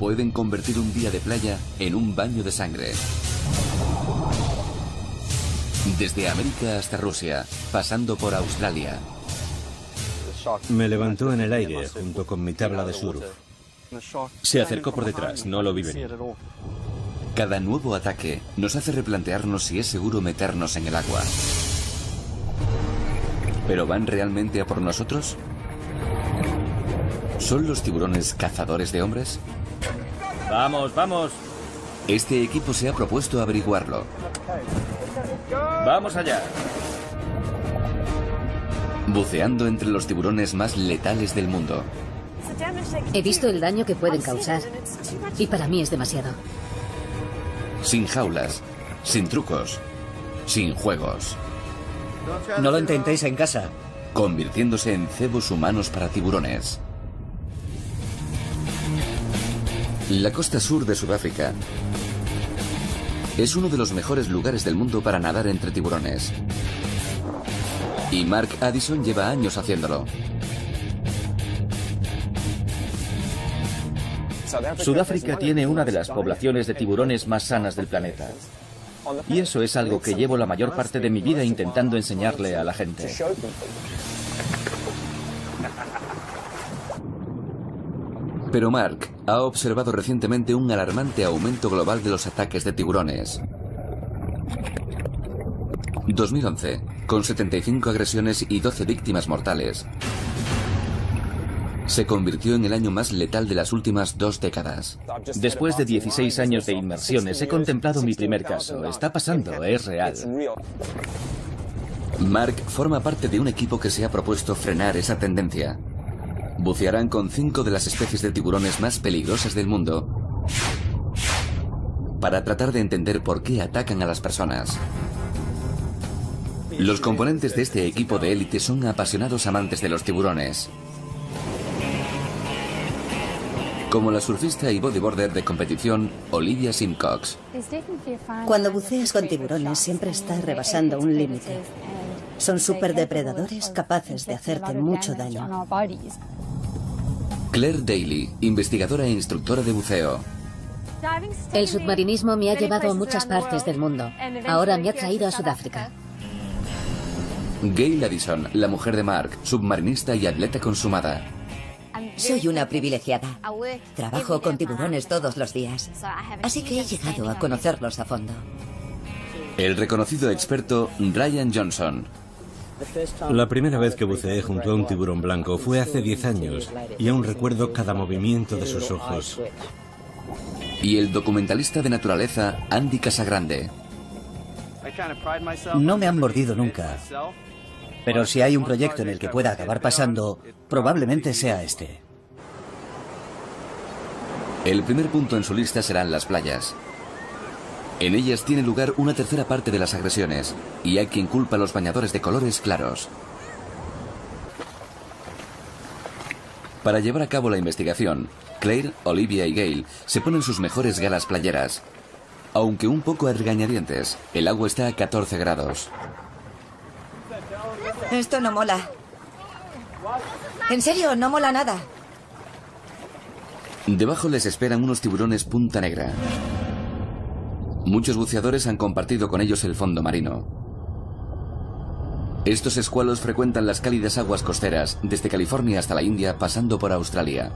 pueden convertir un día de playa en un baño de sangre. Desde América hasta Rusia, pasando por Australia. Me levantó en el aire junto con mi tabla de surf. Se acercó por detrás, no lo vi venir. Cada nuevo ataque nos hace replantearnos si es seguro meternos en el agua. ¿Pero van realmente a por nosotros? ¿Son los tiburones cazadores de hombres? Vamos, vamos. Este equipo se ha propuesto averiguarlo. Vamos allá. Buceando entre los tiburones más letales del mundo. He visto el daño que pueden causar. Y para mí es demasiado. Sin jaulas, sin trucos, sin juegos. No lo intentéis en casa. Convirtiéndose en cebos humanos para tiburones. La costa sur de Sudáfrica es uno de los mejores lugares del mundo para nadar entre tiburones. Y Mark Addison lleva años haciéndolo. Sudáfrica tiene una de las poblaciones de tiburones más sanas del planeta. Y eso es algo que llevo la mayor parte de mi vida intentando enseñarle a la gente. Pero Mark ha observado recientemente un alarmante aumento global de los ataques de tiburones. 2011, con 75 agresiones y 12 víctimas mortales. Se convirtió en el año más letal de las últimas dos décadas. Después de 16 años de inmersiones, he contemplado mi primer caso. Está pasando, es real. Mark forma parte de un equipo que se ha propuesto frenar esa tendencia. Bucearán con cinco de las especies de tiburones más peligrosas del mundo para tratar de entender por qué atacan a las personas. Los componentes de este equipo de élite son apasionados amantes de los tiburones. Como la surfista y bodyboarder de competición Olivia Simcox. Cuando buceas con tiburones siempre estás rebasando un límite. Son superdepredadores capaces de hacerte mucho daño. Claire Daly, investigadora e instructora de buceo. El submarinismo me ha llevado a muchas partes del mundo. Ahora me ha traído a Sudáfrica. Gail Addison, la mujer de Mark, submarinista y atleta consumada. Soy una privilegiada. Trabajo con tiburones todos los días. Así que he llegado a conocerlos a fondo. El reconocido experto Ryan Johnson. La primera vez que buceé junto a un tiburón blanco fue hace 10 años y aún recuerdo cada movimiento de sus ojos. Y el documentalista de naturaleza Andy Casagrande. No me han mordido nunca. Pero si hay un proyecto en el que pueda acabar pasando, probablemente sea este. El primer punto en su lista serán las playas. En ellas tiene lugar una tercera parte de las agresiones, y hay quien culpa a los bañadores de colores claros. Para llevar a cabo la investigación, Claire, Olivia y Gail se ponen sus mejores galas playeras. Aunque un poco a regañadientes, el agua está a 14 grados. Esto no mola. En serio, no mola nada. Debajo les esperan unos tiburones punta negra. Muchos buceadores han compartido con ellos el fondo marino. Estos escualos frecuentan las cálidas aguas costeras, desde California hasta la India, pasando por Australia.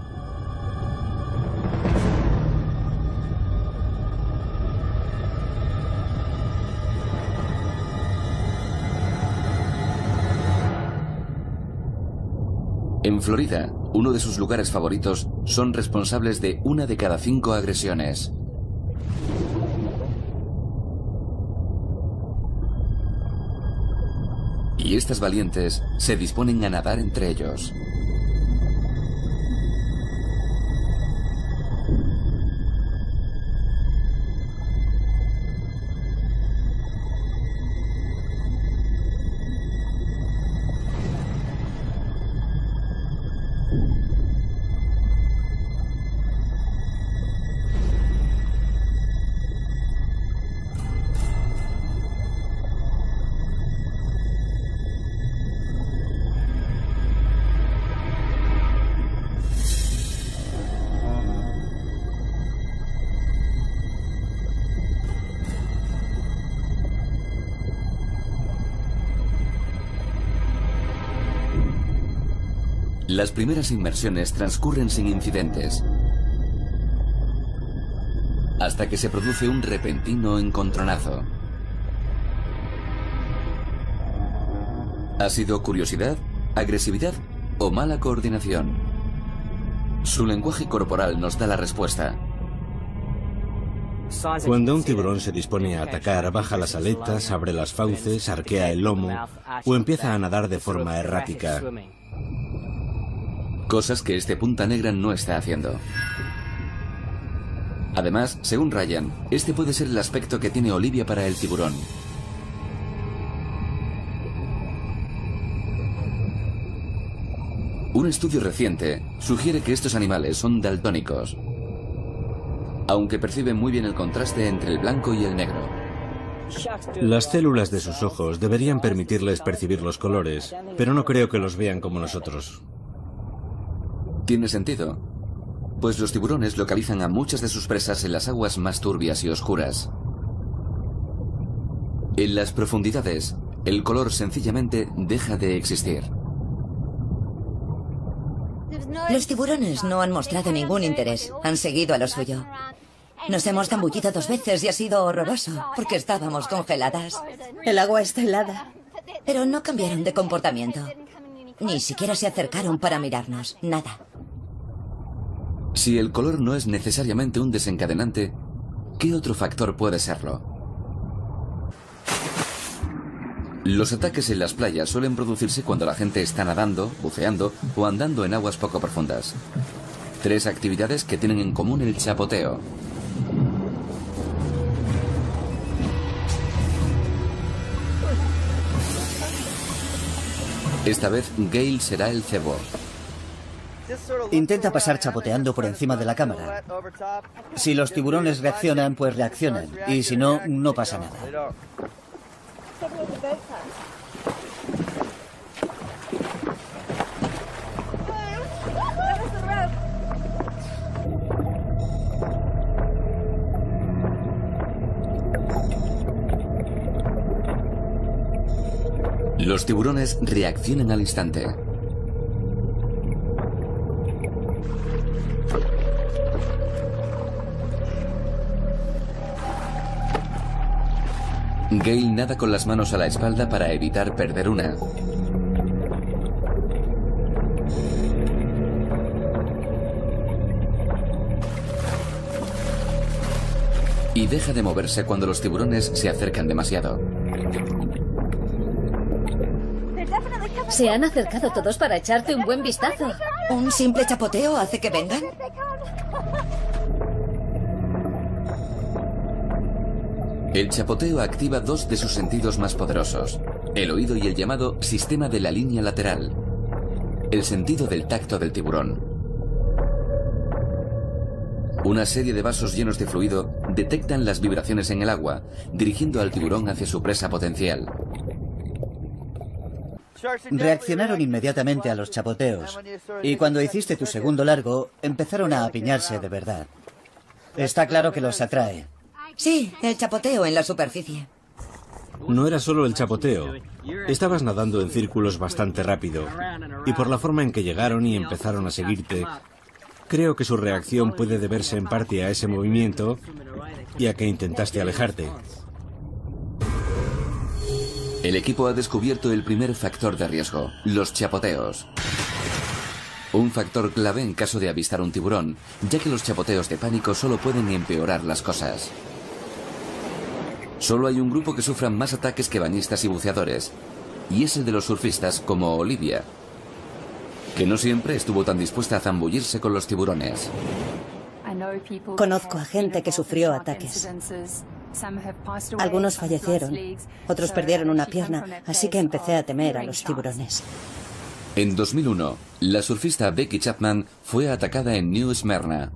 En Florida, uno de sus lugares favoritos, son responsables de una de cada cinco agresiones. Y estas valientes se disponen a nadar entre ellos. Las primeras inmersiones transcurren sin incidentes, hasta que se produce un repentino encontronazo. ¿Ha sido curiosidad, agresividad o mala coordinación? Su lenguaje corporal nos da la respuesta. Cuando un tiburón se dispone a atacar, baja las aletas, abre las fauces, arquea el lomo o empieza a nadar de forma errática. Cosas que este punta negra no está haciendo. Además, según Ryan, este puede ser el aspecto que tiene Olivia para el tiburón. Un estudio reciente sugiere que estos animales son daltónicos, aunque perciben muy bien el contraste entre el blanco y el negro. Las células de sus ojos deberían permitirles percibir los colores, pero no creo que los vean como nosotros. Tiene sentido, pues los tiburones localizan a muchas de sus presas en las aguas más turbias y oscuras. En las profundidades, el color sencillamente deja de existir. Los tiburones no han mostrado ningún interés, han seguido a lo suyo. Nos hemos zambullido dos veces y ha sido horroroso, porque estábamos congeladas. El agua está helada. Pero no cambiaron de comportamiento. Ni siquiera se acercaron para mirarnos, nada. Si el color no es necesariamente un desencadenante, ¿qué otro factor puede serlo? Los ataques en las playas suelen producirse cuando la gente está nadando, buceando o andando en aguas poco profundas. Tres actividades que tienen en común el chapoteo. Esta vez Gale será el cebo. Intenta pasar chapoteando por encima de la cámara. Si los tiburones reaccionan, pues reaccionan. Y si no, no pasa nada. Los tiburones reaccionan al instante. Gale nada con las manos a la espalda para evitar perder una. Y deja de moverse cuando los tiburones se acercan demasiado. Se han acercado todos para echarte un buen vistazo. ¿Un simple chapoteo hace que vengan? El chapoteo activa dos de sus sentidos más poderosos, el oído y el llamado sistema de la línea lateral, el sentido del tacto del tiburón. Una serie de vasos llenos de fluido detectan las vibraciones en el agua, dirigiendo al tiburón hacia su presa potencial. Reaccionaron inmediatamente a los chapoteos y cuando hiciste tu segundo largo empezaron a apiñarse de verdad. Está claro que los atrae. Sí, el chapoteo en la superficie. No era solo el chapoteo. Estabas nadando en círculos bastante rápido. Y por la forma en que llegaron y empezaron a seguirte, creo que su reacción puede deberse en parte a ese movimiento y a que intentaste alejarte. El equipo ha descubierto el primer factor de riesgo, los chapoteos. Un factor clave en caso de avistar un tiburón, ya que los chapoteos de pánico solo pueden empeorar las cosas. Solo hay un grupo que sufran más ataques que bañistas y buceadores, y es el de los surfistas como Olivia, que no siempre estuvo tan dispuesta a zambullirse con los tiburones. Conozco a gente que sufrió ataques. Algunos fallecieron, otros perdieron una pierna, así que empecé a temer a los tiburones. En 2001, la surfista Becky Chapman fue atacada en New Smyrna.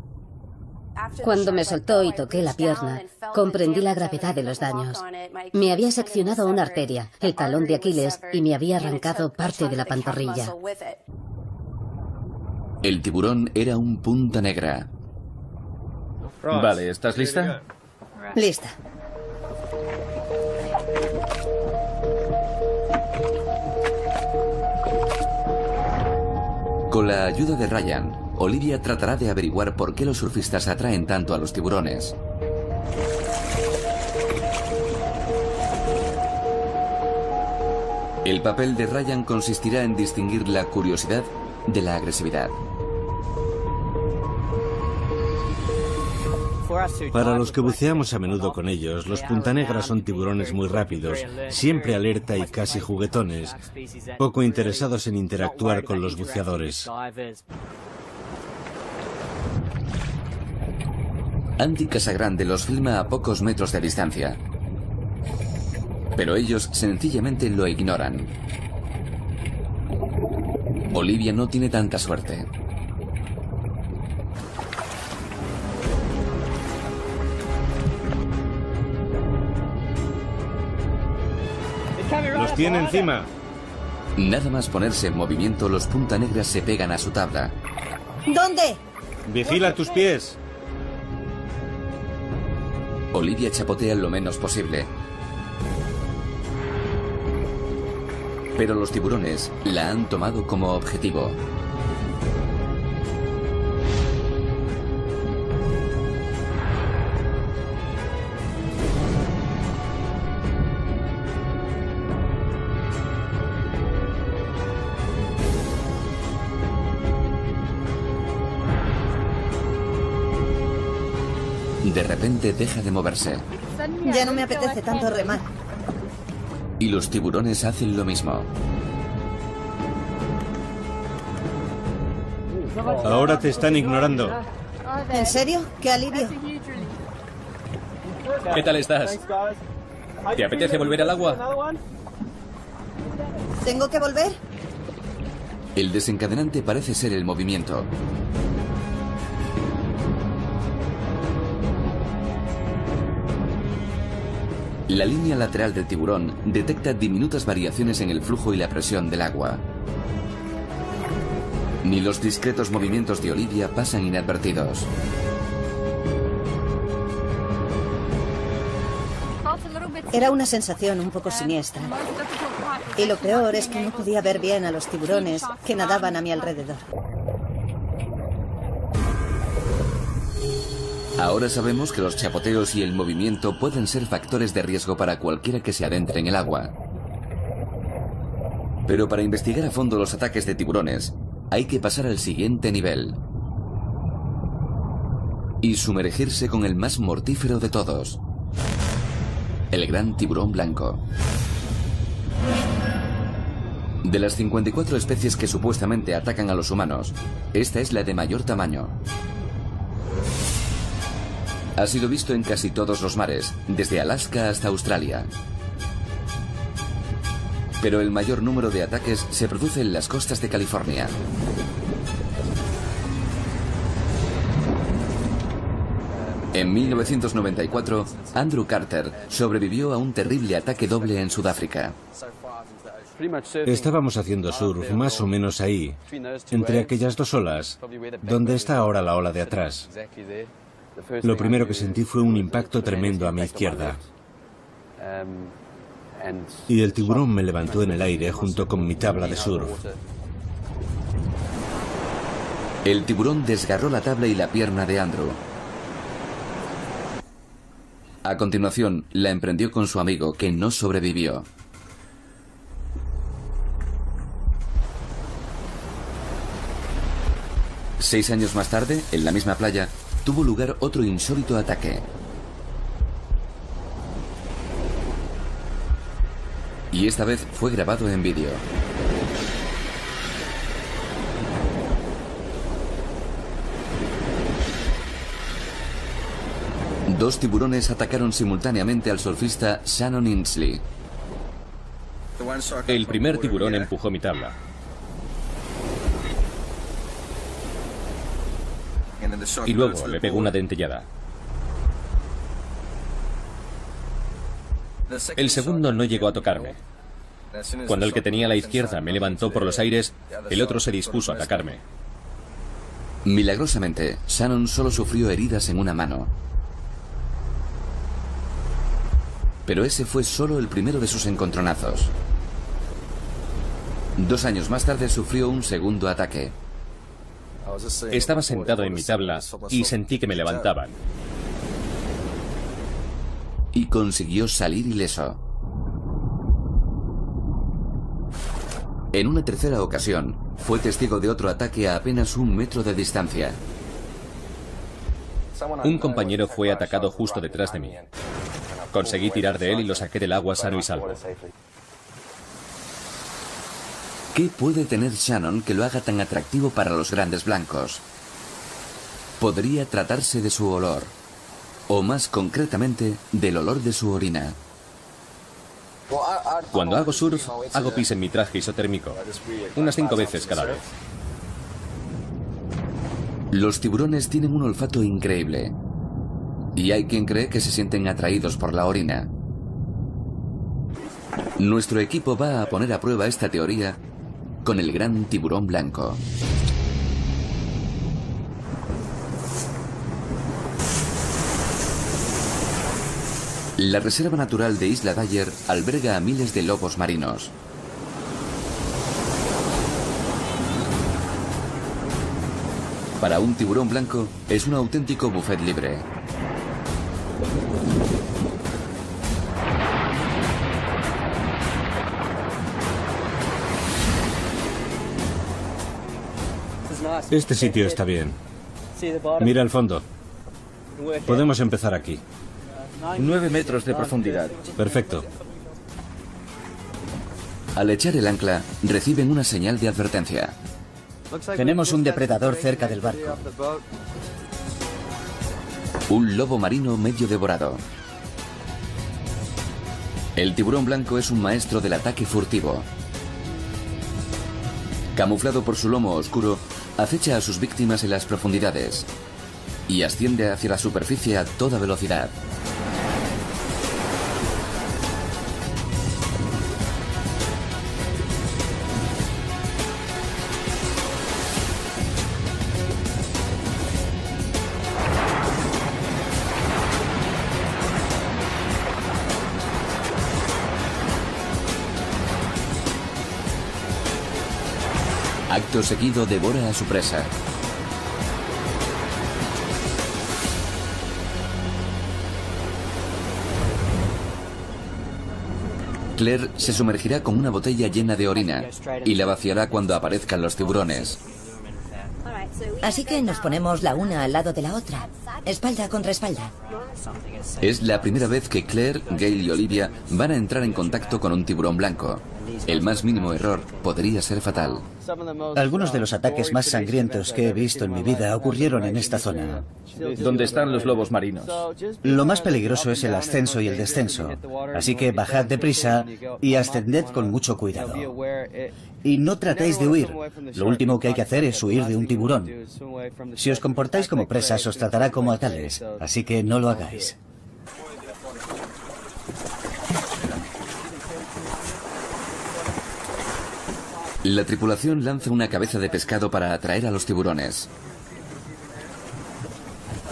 Cuando me soltó y toqué la pierna, comprendí la gravedad de los daños. Me había seccionado una arteria, el talón de Aquiles, y me había arrancado parte de la pantorrilla. El tiburón era un punta negra. Vale, ¿estás lista? Lista. Con la ayuda de Ryan, Olivia tratará de averiguar por qué los surfistas atraen tanto a los tiburones. El papel de Ryan consistirá en distinguir la curiosidad de la agresividad. Para los que buceamos a menudo con ellos, los puntanegras son tiburones muy rápidos, siempre alerta y casi juguetones, poco interesados en interactuar con los buceadores. Andy Casagrande los filma a pocos metros de distancia. Pero ellos sencillamente lo ignoran. Olivia no tiene tanta suerte. Tiene encima! Nada más ponerse en movimiento, los punta negras se pegan a su tabla. ¿Dónde? ¡Vigila tus pies! Olivia chapotea lo menos posible. Pero los tiburones la han tomado como objetivo. Repente deja de moverse. Ya no me apetece tanto remar. Y los tiburones hacen lo mismo. Ahora te están ignorando. ¿En serio? ¡Qué alivio! ¿Qué tal estás? ¿Te apetece volver al agua? ¿Tengo que volver? El desencadenante parece ser el movimiento. La línea lateral del tiburón detecta diminutas variaciones en el flujo y la presión del agua. Ni los discretos movimientos de Olivia pasan inadvertidos. Era una sensación un poco siniestra. Y lo peor es que no podía ver bien a los tiburones que nadaban a mi alrededor. Ahora sabemos que los chapoteos y el movimiento pueden ser factores de riesgo para cualquiera que se adentre en el agua. Pero para investigar a fondo los ataques de tiburones, hay que pasar al siguiente nivel. Y sumergirse con el más mortífero de todos. El gran tiburón blanco. De las 54 especies que supuestamente atacan a los humanos, esta es la de mayor tamaño. Ha sido visto en casi todos los mares, desde Alaska hasta Australia. Pero el mayor número de ataques se produce en las costas de California. En 1994, Andrew Carter sobrevivió a un terrible ataque doble en Sudáfrica. Estábamos haciendo surf más o menos ahí, entre aquellas dos olas, donde está ahora la ola de atrás. Lo primero que sentí fue un impacto tremendo a mi izquierda. Y el tiburón me levantó en el aire junto con mi tabla de surf. El tiburón desgarró la tabla y la pierna de Andrew. A continuación, la emprendió con su amigo, que no sobrevivió. Seis años más tarde, en la misma playa, tuvo lugar otro insólito ataque. Y esta vez fue grabado en vídeo. Dos tiburones atacaron simultáneamente al surfista Shannon Insley. El primer tiburón empujó mi tabla. Y luego le pegó una dentellada. El segundo no llegó a tocarme. Cuando el que tenía a la izquierda me levantó por los aires, el otro se dispuso a atacarme. Milagrosamente, Shannon solo sufrió heridas en una mano. Pero ese fue solo el primero de sus encontronazos. Dos años más tarde sufrió un segundo ataque. Estaba sentado en mi tabla y sentí que me levantaban. Y consiguió salir ileso. En una tercera ocasión, fue testigo de otro ataque a apenas un metro de distancia. Un compañero fue atacado justo detrás de mí. Conseguí tirar de él y lo saqué del agua sano y salvo. ¿Qué puede tener Shannon que lo haga tan atractivo para los grandes blancos? Podría tratarse de su olor, o más concretamente, del olor de su orina. Cuando hago surf, hago pis en mi traje isotérmico, unas cinco veces cada vez. Los tiburones tienen un olfato increíble. Y hay quien cree que se sienten atraídos por la orina. Nuestro equipo va a poner a prueba esta teoría con el gran tiburón blanco. La Reserva Natural de Isla Dyer alberga a miles de lobos marinos. Para un tiburón blanco es un auténtico buffet libre. Este sitio está bien. Mira el fondo. Podemos empezar aquí. Nueve metros de profundidad. Perfecto. Al echar el ancla, reciben una señal de advertencia. Tenemos un depredador cerca del barco. Un lobo marino medio devorado. El tiburón blanco es un maestro del ataque furtivo. Camuflado por su lomo oscuro, acecha a sus víctimas en las profundidades y asciende hacia la superficie a toda velocidad. Acto seguido devora a su presa. Claire se sumergirá con una botella llena de orina y la vaciará cuando aparezcan los tiburones. Así que nos ponemos la una al lado de la otra, espalda contra espalda. Es la primera vez que Claire, Gail y Olivia van a entrar en contacto con un tiburón blanco. El más mínimo error podría ser fatal. Algunos de los ataques más sangrientos que he visto en mi vida ocurrieron en esta zona. ¿Dónde están los lobos marinos? Lo más peligroso es el ascenso y el descenso. Así que bajad deprisa y ascended con mucho cuidado. Y no tratéis de huir. Lo último que hay que hacer es huir de un tiburón. Si os comportáis como presas, os tratará como a tales. Así que no lo hagáis. La tripulación lanza una cabeza de pescado para atraer a los tiburones.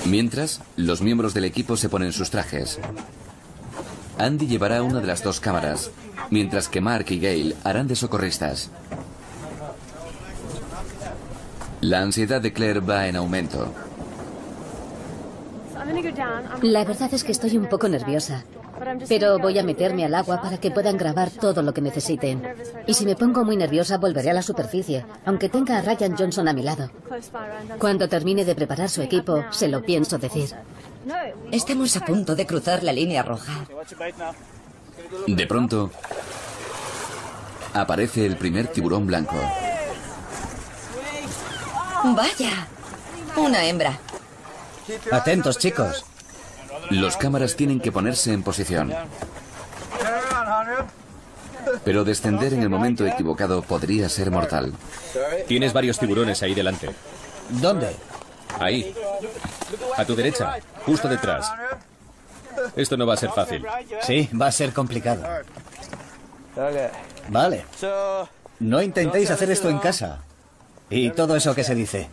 Mientras, los miembros del equipo se ponen sus trajes. Andy llevará una de las dos cámaras, mientras que Mark y Gail harán de socorristas. La ansiedad de Claire va en aumento. La verdad es que estoy un poco nerviosa. Pero voy a meterme al agua para que puedan grabar todo lo que necesiten. Y si me pongo muy nerviosa, volveré a la superficie, aunque tenga a Ryan Johnson a mi lado. Cuando termine de preparar su equipo, se lo pienso decir. Estamos a punto de cruzar la línea roja. De pronto, aparece el primer tiburón blanco. Vaya, una hembra. Atentos, chicos. Los cámaras tienen que ponerse en posición. Pero descender en el momento equivocado podría ser mortal. Tienes varios tiburones ahí delante. ¿Dónde? Ahí. A tu derecha, justo detrás. Esto no va a ser fácil. Sí, va a ser complicado. Vale. No intentéis hacer esto en casa. Y todo eso que se dice.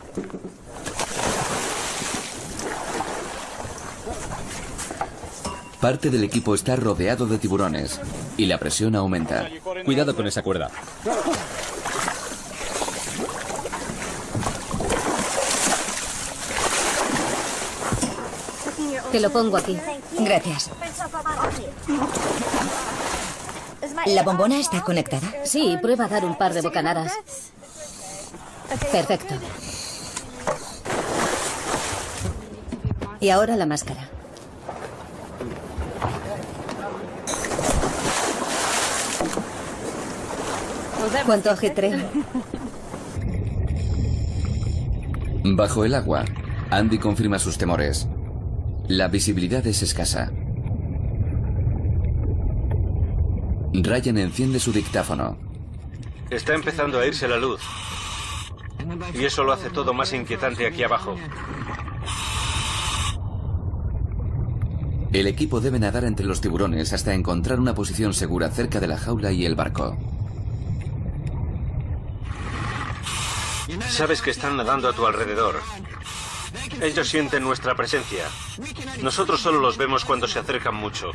Parte del equipo está rodeado de tiburones y la presión aumenta. Cuidado con esa cuerda. Te lo pongo aquí. Gracias. ¿La bombona está conectada? Sí, prueba a dar un par de bocanadas. Perfecto. Y ahora la máscara. ¿Cuánto ajetreo? Bajo el agua, Andy confirma sus temores. La visibilidad es escasa. Ryan enciende su dictáfono. Está empezando a irse la luz. Y eso lo hace todo más inquietante aquí abajo. El equipo debe nadar entre los tiburones hasta encontrar una posición segura cerca de la jaula y el barco. Sabes que están nadando a tu alrededor. Ellos sienten nuestra presencia. Nosotros solo los vemos cuando se acercan mucho.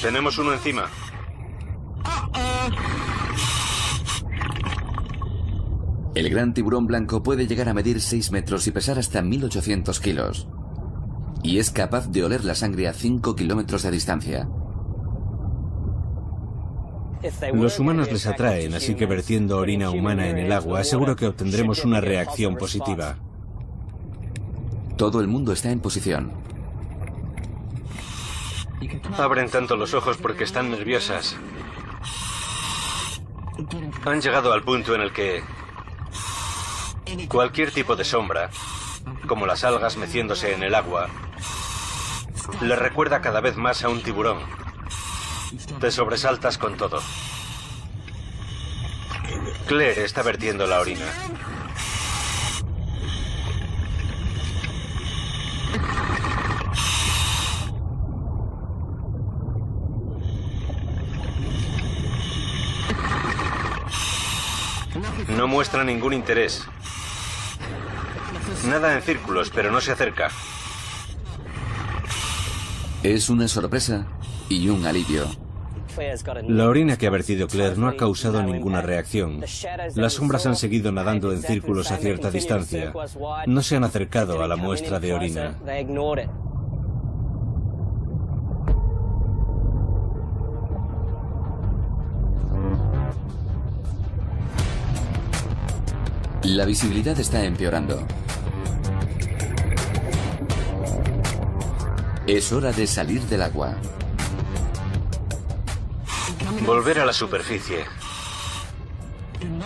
Tenemos uno encima. El gran tiburón blanco puede llegar a medir 6 metros y pesar hasta 1800 kilos. Y es capaz de oler la sangre a 5 kilómetros de distancia. Los humanos les atraen, así que vertiendo orina humana en el agua, seguro que obtendremos una reacción positiva. Todo el mundo está en posición. Abren tanto los ojos porque están nerviosas. Han llegado al punto en el que cualquier tipo de sombra, como las algas meciéndose en el agua, le recuerda cada vez más a un tiburón. Te sobresaltas con todo. Claire está vertiendo la orina. No muestra ningún interés. Nada en círculos, pero no se acerca. Es una sorpresa y un alivio. La orina que ha vertido Claire no ha causado ninguna reacción. Las sombras han seguido nadando en círculos a cierta distancia. No se han acercado a la muestra de orina. La visibilidad está empeorando. Es hora de salir del agua. Volver a la superficie.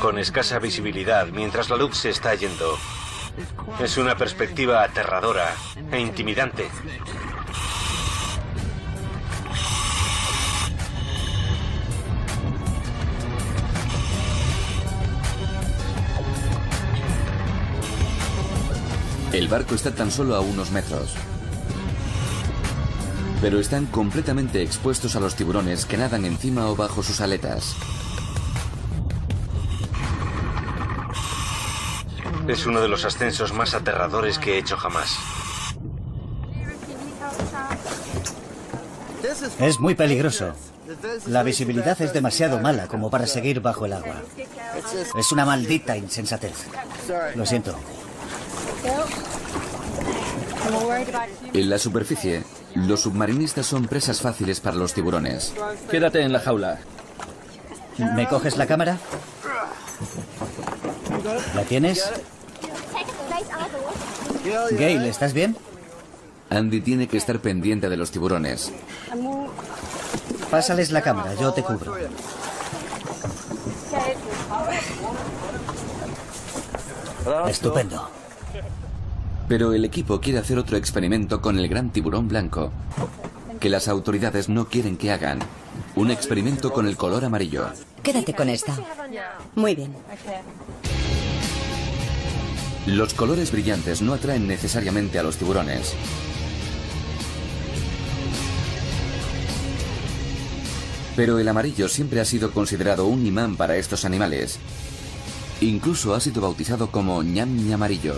Con escasa visibilidad mientras la luz se está yendo. Es una perspectiva aterradora e intimidante. El barco está tan solo a unos metros. Pero están completamente expuestos a los tiburones que nadan encima o bajo sus aletas. Es uno de los ascensos más aterradores que he hecho jamás. Es muy peligroso. La visibilidad es demasiado mala como para seguir bajo el agua. Es una maldita insensatez. Lo siento. En la superficie, los submarinistas son presas fáciles para los tiburones. Quédate en la jaula. ¿Me coges la cámara? ¿La tienes? Gail, ¿estás bien? Andy tiene que estar pendiente de los tiburones. Pásales la cámara, yo te cubro. Estupendo. Pero el equipo quiere hacer otro experimento con el gran tiburón blanco, que las autoridades no quieren que hagan. Un experimento con el color amarillo. Quédate con esta. Muy bien. Los colores brillantes no atraen necesariamente a los tiburones. Pero el amarillo siempre ha sido considerado un imán para estos animales. Incluso ha sido bautizado como ñam amarillo.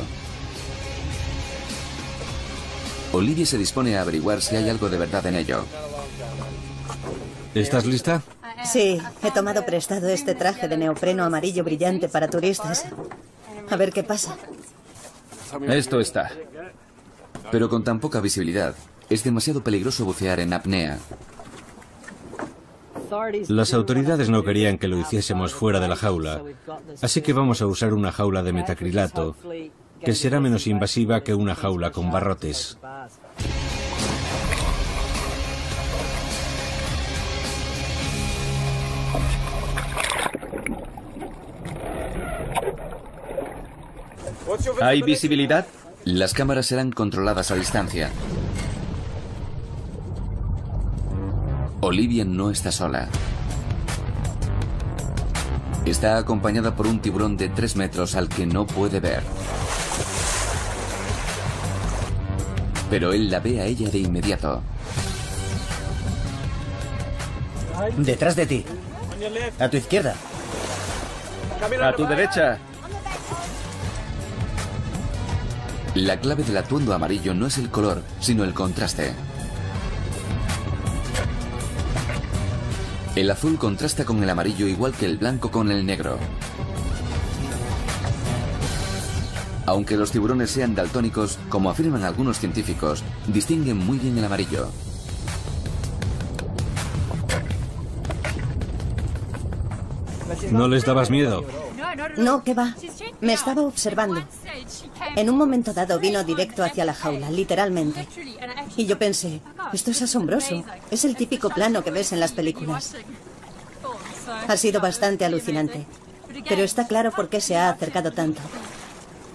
Olivia se dispone a averiguar si hay algo de verdad en ello. ¿Estás lista? Sí, he tomado prestado este traje de neopreno amarillo brillante para turistas. A ver qué pasa. Esto está. Pero con tan poca visibilidad, es demasiado peligroso bucear en apnea. Las autoridades no querían que lo hiciésemos fuera de la jaula, así que vamos a usar una jaula de metacrilato, que será menos invasiva que una jaula con barrotes. ¿Hay visibilidad? Las cámaras serán controladas a distancia. Olivia no está sola. Está acompañada por un tiburón de 3 metros al que no puede ver. Pero él la ve a ella de inmediato. Detrás de ti. A tu izquierda. A tu derecha. La clave del atuendo amarillo no es el color, sino el contraste. El azul contrasta con el amarillo igual que el blanco con el negro. Aunque los tiburones sean daltónicos, como afirman algunos científicos, distinguen muy bien el amarillo. ¿No les dabas miedo? No, ¿qué va? Me estaba observando. En un momento dado vino directo hacia la jaula, literalmente. Y yo pensé, esto es asombroso. Es el típico plano que ves en las películas. Ha sido bastante alucinante. Pero está claro por qué se ha acercado tanto.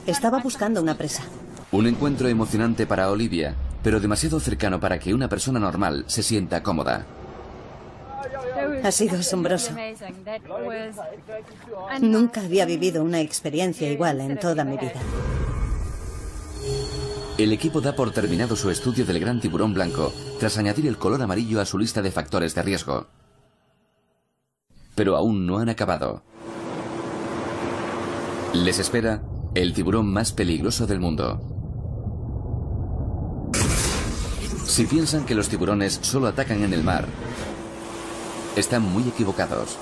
Estaba buscando una presa. Un encuentro emocionante para Olivia, pero demasiado cercano para que una persona normal se sienta cómoda. Ha sido asombroso. Nunca había vivido una experiencia igual en toda mi vida. El equipo da por terminado su estudio del gran tiburón blanco, tras añadir el color amarillo a su lista de factores de riesgo. Pero aún no han acabado. Les espera el tiburón más peligroso del mundo. Si piensan que los tiburones solo atacan en el mar, están muy equivocados.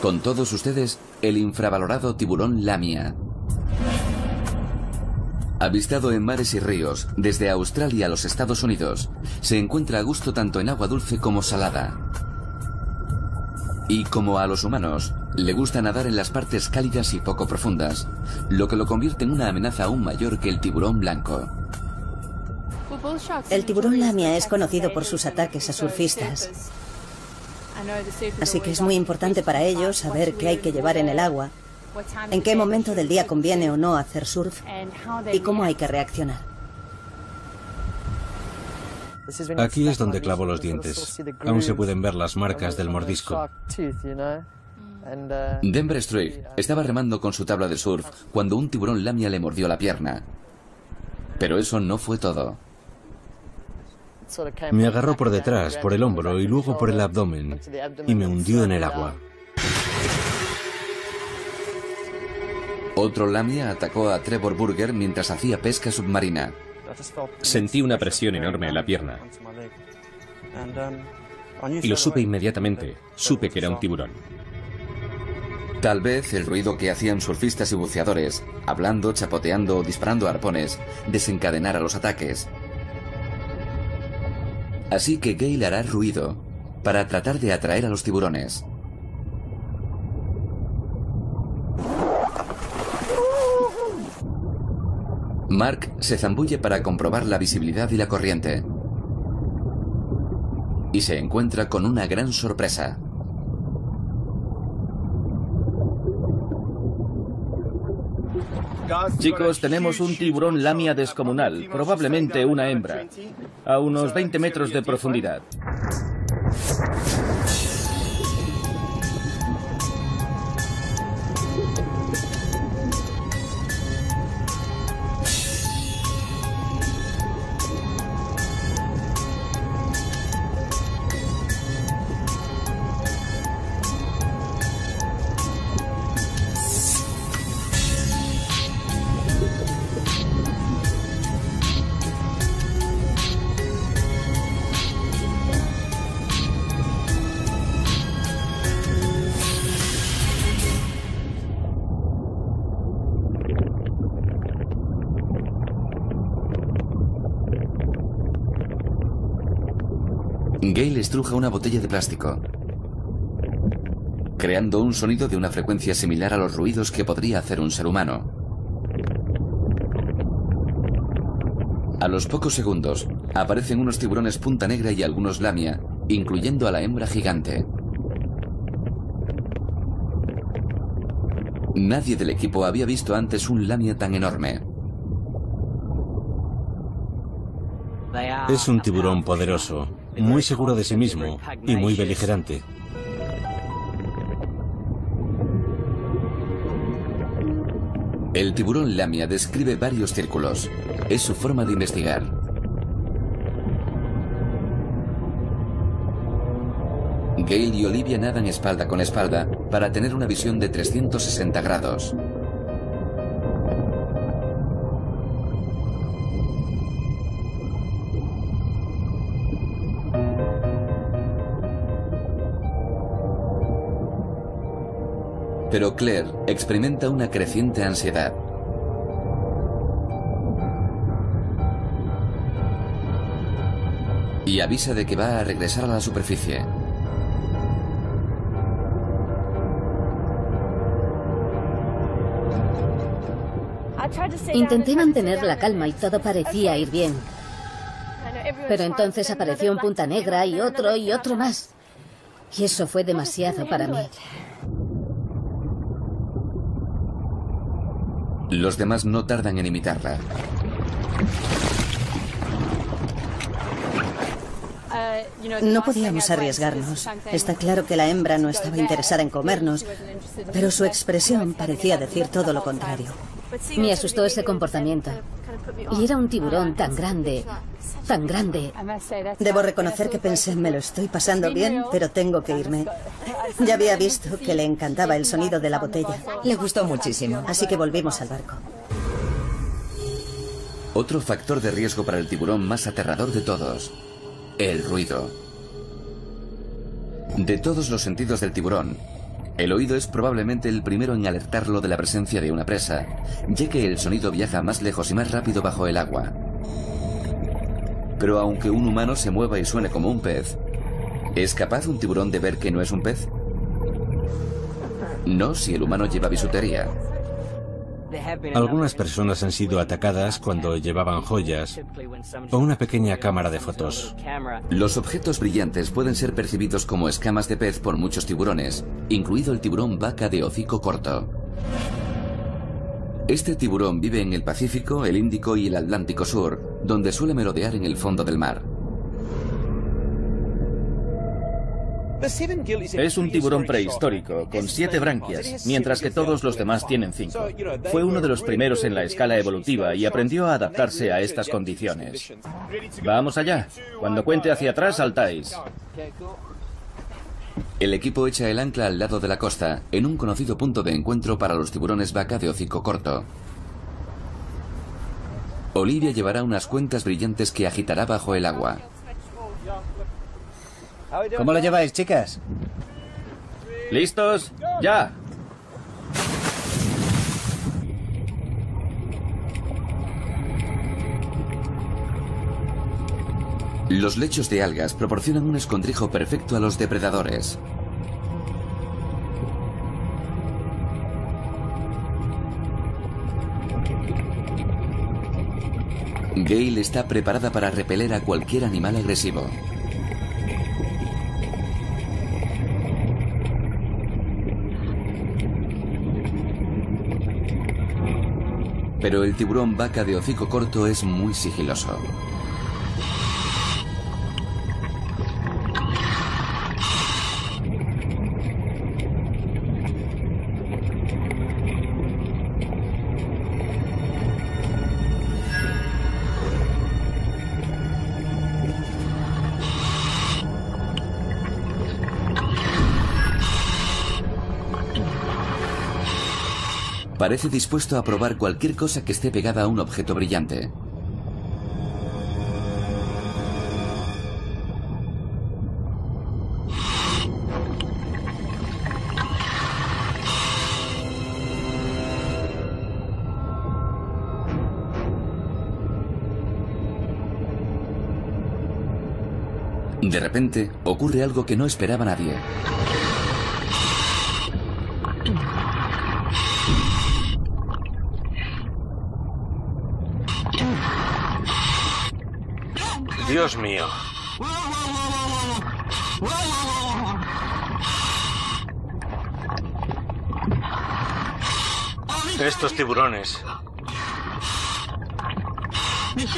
Con todos ustedes, el infravalorado tiburón lamia. Avistado en mares y ríos, desde Australia a los Estados Unidos, se encuentra a gusto tanto en agua dulce como salada. Y como a los humanos, le gusta nadar en las partes cálidas y poco profundas, lo que lo convierte en una amenaza aún mayor que el tiburón blanco. El tiburón lamia es conocido por sus ataques a surfistas. Así que es muy importante para ellos saber qué hay que llevar en el agua, en qué momento del día conviene o no hacer surf y cómo hay que reaccionar. Aquí es donde clavo los dientes. Aún se pueden ver las marcas del mordisco. Denver Street estaba remando con su tabla de surf cuando un tiburón lamia le mordió la pierna. Pero eso no fue todo. Me agarró por detrás, por el hombro y luego por el abdomen y me hundió en el agua. Otro lamia atacó a Trevor Burger mientras hacía pesca submarina. Sentí una presión enorme en la pierna. Y lo supe inmediatamente. Supe que era un tiburón. Tal vez el ruido que hacían surfistas y buceadores, hablando, chapoteando o disparando arpones, desencadenara los ataques. Así que Gale hará ruido para tratar de atraer a los tiburones. Mark se zambulle para comprobar la visibilidad y la corriente. Y se encuentra con una gran sorpresa. Chicos, tenemos un tiburón lamia descomunal, probablemente una hembra, a unos 20 metros de profundidad. Estruja una botella de plástico, creando un sonido de una frecuencia similar a los ruidos que podría hacer un ser humano. A los pocos segundos, aparecen unos tiburones punta negra y algunos lamia, incluyendo a la hembra gigante. Nadie del equipo había visto antes un lamia tan enorme. Es un tiburón poderoso, muy seguro de sí mismo y muy beligerante. El tiburón lamia describe varios círculos. Es su forma de investigar. Gale y Olivia nadan espalda con espalda para tener una visión de 360 grados. Pero Claire experimenta una creciente ansiedad. Y avisa de que va a regresar a la superficie. Intenté mantener la calma y todo parecía ir bien. Pero entonces apareció un punta negra y otro y otro más. Y eso fue demasiado para mí. Los demás no tardan en imitarla. No podíamos arriesgarnos. Está claro que la hembra no estaba interesada en comernos, pero su expresión parecía decir todo lo contrario. Me asustó ese comportamiento. Y era un tiburón tan grande, tan grande. Debo reconocer que pensé, me lo estoy pasando bien, pero tengo que irme. Ya había visto que le encantaba el sonido de la botella. Le gustó muchísimo. Así que volvimos al barco. Otro factor de riesgo para el tiburón más aterrador de todos, el ruido. De todos los sentidos del tiburón, el oído es probablemente el primero en alertarlo de la presencia de una presa, ya que el sonido viaja más lejos y más rápido bajo el agua. Pero aunque un humano se mueva y suene como un pez, ¿es capaz un tiburón de ver que no es un pez? No si el humano lleva bisutería. Algunas personas han sido atacadas cuando llevaban joyas o una pequeña cámara de fotos. Los objetos brillantes pueden ser percibidos como escamas de pez por muchos tiburones, incluido el tiburón vaca de hocico corto. Este tiburón vive en el Pacífico, el Índico y el Atlántico Sur, donde suele merodear en el fondo del mar. Es un tiburón prehistórico, con siete branquias, mientras que todos los demás tienen cinco. Fue uno de los primeros en la escala evolutiva y aprendió a adaptarse a estas condiciones. Vamos allá. Cuando cuente hacia atrás, saltáis. El equipo echa el ancla al lado de la costa, en un conocido punto de encuentro para los tiburones vaca de hocico corto. Olivia llevará unas cuentas brillantes que agitará bajo el agua. ¿Cómo lo lleváis, chicas? ¿Listos? ¡Ya! Los lechos de algas proporcionan un escondrijo perfecto a los depredadores. Gale está preparada para repeler a cualquier animal agresivo. Pero el tiburón vaca de hocico corto es muy sigiloso. Parece dispuesto a probar cualquier cosa que esté pegada a un objeto brillante. De repente, ocurre algo que no esperaba nadie. Dios mío. Estos tiburones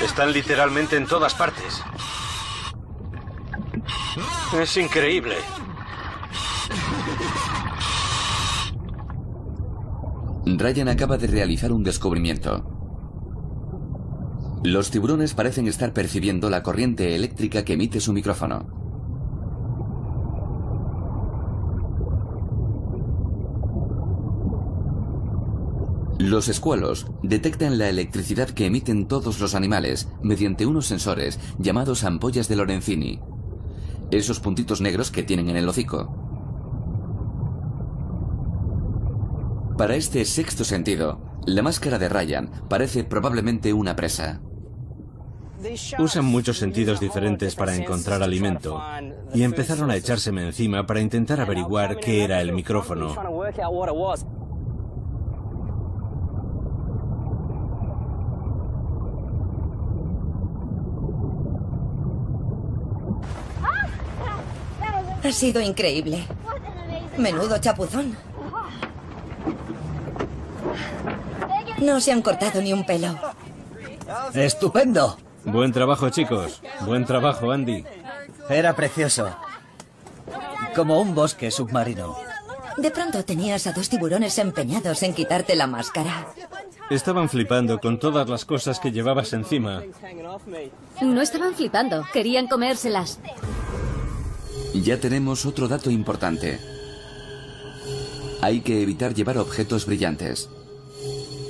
están literalmente en todas partes. Es increíble. Ryan acaba de realizar un descubrimiento. Los tiburones parecen estar percibiendo la corriente eléctrica que emite su micrófono. Los escualos detectan la electricidad que emiten todos los animales mediante unos sensores llamados ampollas de Lorenzini, esos puntitos negros que tienen en el hocico. Para este sexto sentido, la máscara de Ryan parece probablemente una presa. Usan muchos sentidos diferentes para encontrar alimento y empezaron a echárseme encima para intentar averiguar qué era el micrófono. Ha sido increíble. Menudo chapuzón. No se han cortado ni un pelo. ¡Estupendo! Buen trabajo, chicos. Buen trabajo, Andy. Era precioso. Como un bosque submarino. De pronto tenías a dos tiburones empeñados en quitarte la máscara. Estaban flipando con todas las cosas que llevabas encima. No estaban flipando, querían comérselas. Ya tenemos otro dato importante. Hay que evitar llevar objetos brillantes.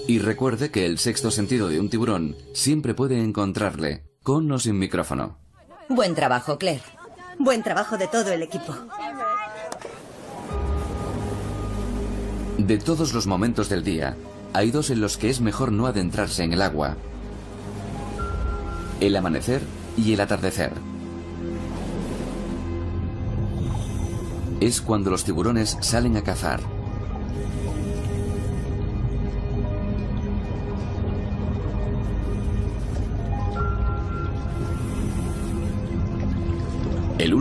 Y recuerde que el sexto sentido de un tiburón siempre puede encontrarle, con o sin micrófono. Buen trabajo, Claire. Buen trabajo de todo el equipo. De todos los momentos del día, hay dos en los que es mejor no adentrarse en el agua. El amanecer y el atardecer. Es cuando los tiburones salen a cazar.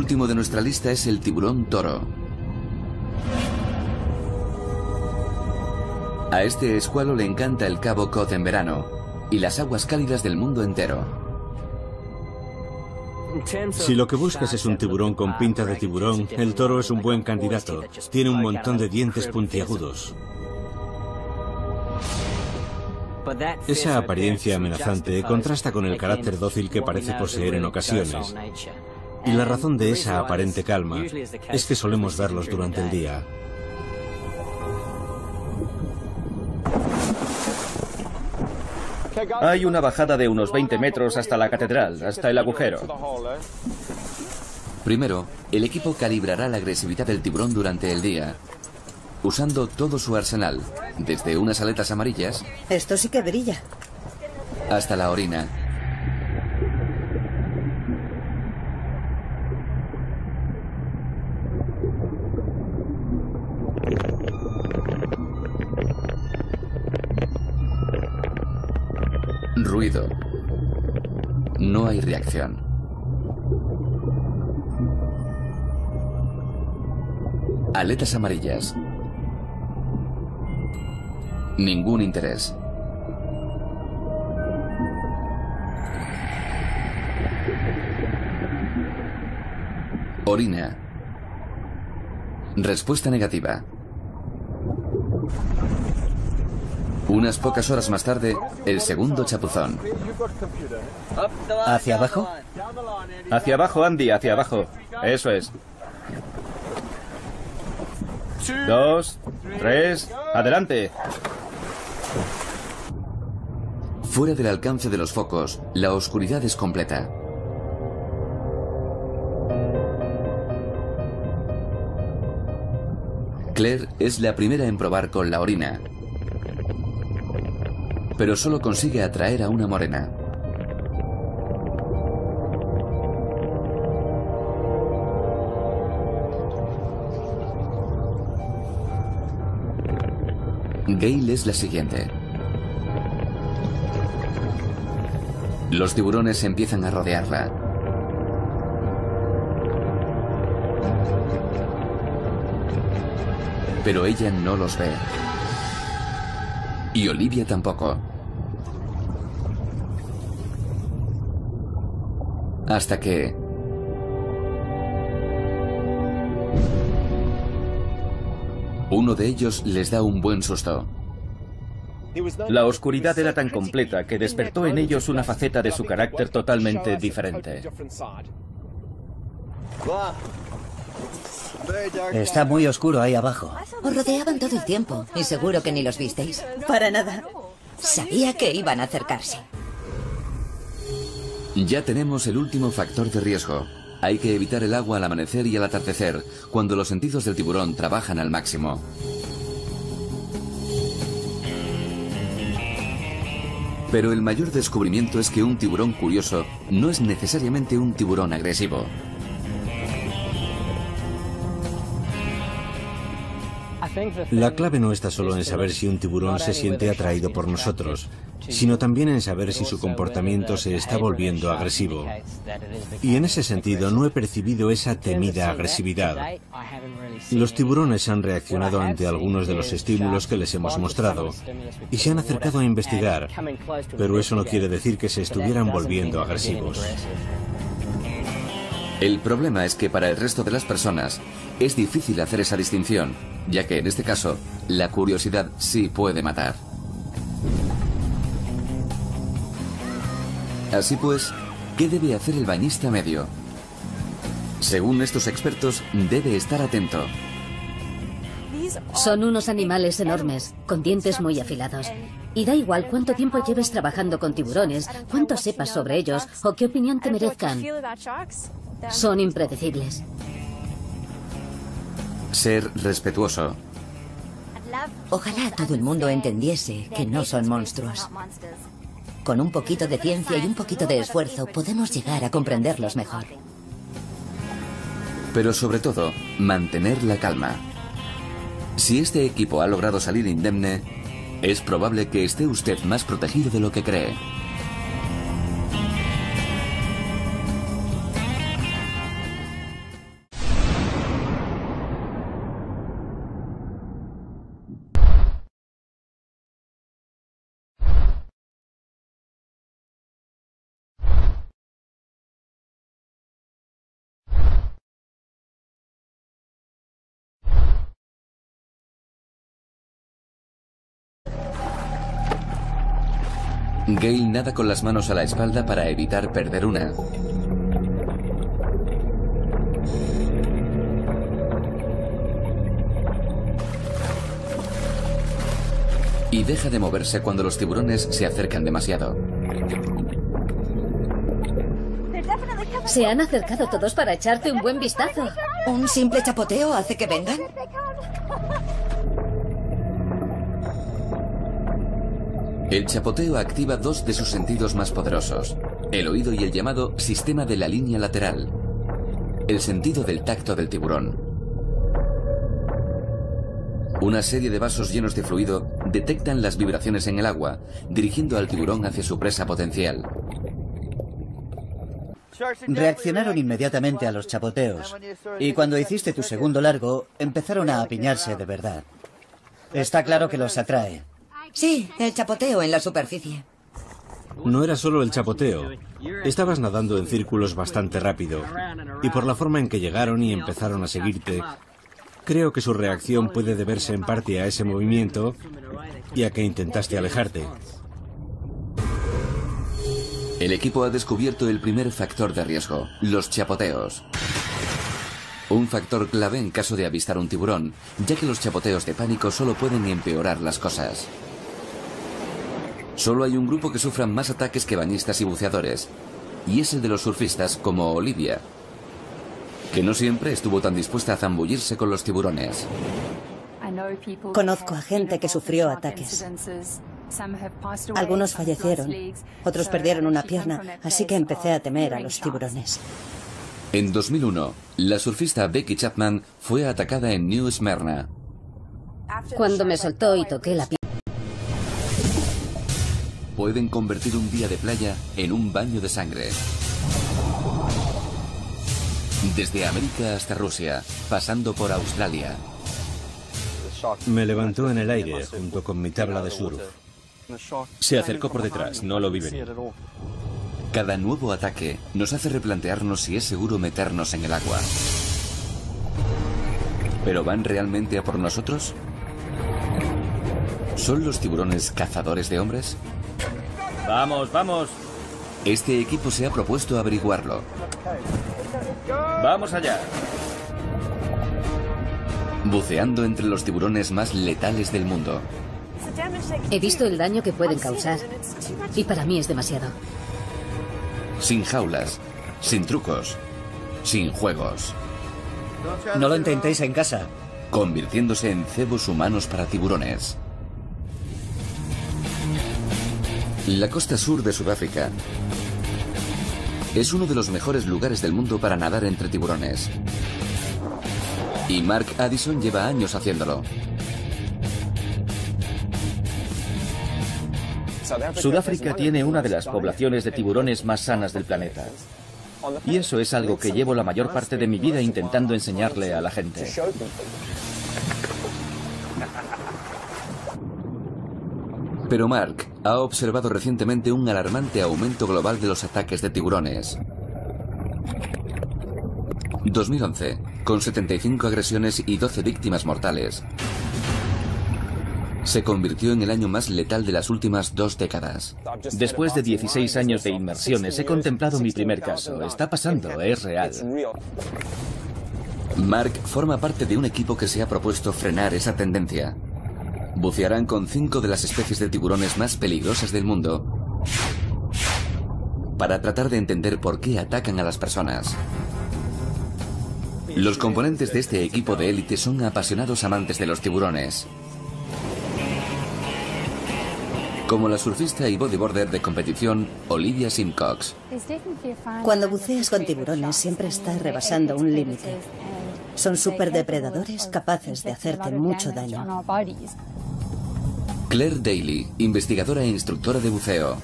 Último de nuestra lista es el tiburón toro. A este escualo le encanta el Cabo Cod en verano y las aguas cálidas del mundo entero. Si lo que buscas es un tiburón con pinta de tiburón, el toro es un buen candidato. Tiene un montón de dientes puntiagudos. Esa apariencia amenazante contrasta con el carácter dócil que parece poseer en ocasiones. Y la razón de esa aparente calma es que solemos verlos durante el día. Hay una bajada de unos 20 metros hasta la catedral, hasta el agujero. Primero, el equipo calibrará la agresividad del tiburón durante el día, usando todo su arsenal, desde unas aletas amarillas. Esto sí que brilla. Hasta la orina. Reacción. Aletas amarillas. Ningún interés. Orina. Respuesta negativa. Unas pocas horas más tarde, el segundo chapuzón. ¿Hacia abajo? Hacia abajo, Andy, hacia abajo. Eso es. Dos, tres, adelante. Fuera del alcance de los focos, la oscuridad es completa. Claire es la primera en probar con la orina pero solo consigue atraer a una morena. Gale es la siguiente. Los tiburones empiezan a rodearla. Pero ella no los ve. Y Olivia tampoco. Hasta que... Uno de ellos les da un buen susto. La oscuridad era tan completa que despertó en ellos una faceta de su carácter totalmente diferente. Está muy oscuro ahí abajo. Os rodeaban todo el tiempo y seguro que ni los visteis. Para nada. Sabía que iban a acercarse. Ya tenemos el último factor de riesgo. Hay que evitar el agua al amanecer y al atardecer, cuando los sentidos del tiburón trabajan al máximo. Pero el mayor descubrimiento es que un tiburón curioso no es necesariamente un tiburón agresivo. La clave no está solo en saber si un tiburón se siente atraído por nosotros, sino también en saber si su comportamiento se está volviendo agresivo. Y en ese sentido no he percibido esa temida agresividad. Los tiburones han reaccionado ante algunos de los estímulos que les hemos mostrado y se han acercado a investigar, pero eso no quiere decir que se estuvieran volviendo agresivos. El problema es que para el resto de las personas es difícil hacer esa distinción, ya que en este caso la curiosidad sí puede matar. Así pues, ¿qué debe hacer el bañista medio? Según estos expertos, debe estar atento. Son unos animales enormes, con dientes muy afilados. Y da igual cuánto tiempo lleves trabajando con tiburones, cuánto sepas sobre ellos o qué opinión te merezcan. Son impredecibles. Ser respetuoso. Ojalá todo el mundo entendiese que no son monstruos. Con un poquito de ciencia y un poquito de esfuerzo podemos llegar a comprenderlos mejor. Pero sobre todo, mantener la calma. Si este equipo ha logrado salir indemne, es probable que esté usted más protegido de lo que cree. Gail nada con las manos a la espalda para evitar perder una. Y deja de moverse cuando los tiburones se acercan demasiado. Se han acercado todos para echarte un buen vistazo. ¿Un simple chapoteo hace que vengan? El chapoteo activa dos de sus sentidos más poderosos, el oído y el llamado sistema de la línea lateral, el sentido del tacto del tiburón. Una serie de vasos llenos de fluido detectan las vibraciones en el agua, dirigiendo al tiburón hacia su presa potencial. Reaccionaron inmediatamente a los chapoteos y cuando hiciste tu segundo largo empezaron a apiñarse de verdad. Está claro que los atrae. Sí, el chapoteo en la superficie. No era solo el chapoteo. Estabas nadando en círculos bastante rápido. Y por la forma en que llegaron y empezaron a seguirte, creo que su reacción puede deberse en parte a ese movimiento y a que intentaste alejarte. El equipo ha descubierto el primer factor de riesgo, los chapoteos. Un factor clave en caso de avistar un tiburón, ya que los chapoteos de pánico solo pueden empeorar las cosas. Solo hay un grupo que sufran más ataques que bañistas y buceadores, y es el de los surfistas como Olivia, que no siempre estuvo tan dispuesta a zambullirse con los tiburones. Conozco a gente que sufrió ataques. Algunos fallecieron, otros perdieron una pierna, así que empecé a temer a los tiburones. En 2001, la surfista Becky Chapman fue atacada en New Smyrna. Cuando me soltó y toqué la piel. Pueden convertir un día de playa en un baño de sangre. Desde América hasta Rusia, pasando por Australia. Me levantó en el aire junto con mi tabla de surf. Se acercó por detrás, no lo vi venir. Cada nuevo ataque nos hace replantearnos si es seguro meternos en el agua. ¿Pero van realmente a por nosotros? ¿Son los tiburones cazadores de hombres? Vamos, vamos. Este equipo se ha propuesto averiguarlo. Vamos allá. Buceando entre los tiburones más letales del mundo. He visto el daño que pueden causar. Y para mí es demasiado. Sin jaulas, sin trucos, sin juegos. No lo intentéis en casa. Convirtiéndose en cebos humanos para tiburones. La costa sur de Sudáfrica es uno de los mejores lugares del mundo para nadar entre tiburones. Y Mark Addison lleva años haciéndolo. Sudáfrica tiene una de las poblaciones de tiburones más sanas del planeta. Y eso es algo que llevo la mayor parte de mi vida intentando enseñarle a la gente. Pero Mark ha observado recientemente un alarmante aumento global de los ataques de tiburones. 2011, con 75 agresiones y 12 víctimas mortales. Se convirtió en el año más letal de las últimas dos décadas. Después de 16 años de inmersiones, he contemplado mi primer caso. Está pasando, es real. Mark forma parte de un equipo que se ha propuesto frenar esa tendencia. Bucearán con cinco de las especies de tiburones más peligrosas del mundo para tratar de entender por qué atacan a las personas. Los componentes de este equipo de élite son apasionados amantes de los tiburones. Como la surfista y bodyboarder de competición Olivia Simcox. Cuando buceas con tiburones siempre estás rebasando un límite. Son superdepredadores capaces de hacerte mucho daño. Claire Daly, investigadora e instructora de buceo.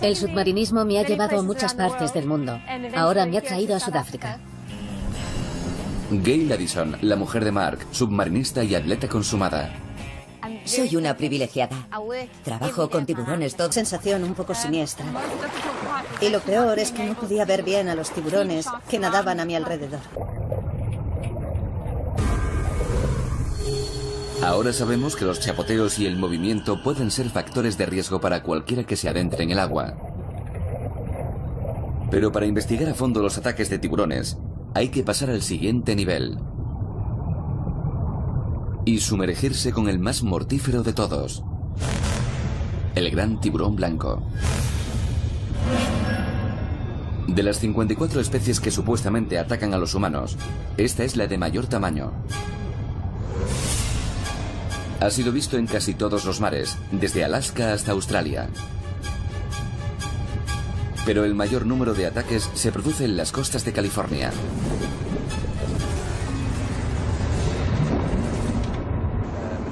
El submarinismo me ha llevado a muchas partes del mundo. Ahora me ha traído a Sudáfrica. Gail Addison, la mujer de Mark, submarinista y atleta consumada. Soy una privilegiada. Trabajo con tiburones todo. Sensación un poco siniestra. Y lo peor es que no podía ver bien a los tiburones que nadaban a mi alrededor. Ahora sabemos que los chapoteos y el movimiento pueden ser factores de riesgo para cualquiera que se adentre en el agua. Pero para investigar a fondo los ataques de tiburones, hay que pasar al siguiente nivel. Y sumergirse con el más mortífero de todos. El gran tiburón blanco. De las 54 especies que supuestamente atacan a los humanos, esta es la de mayor tamaño. Ha sido visto en casi todos los mares, desde Alaska hasta Australia. Pero el mayor número de ataques se produce en las costas de California.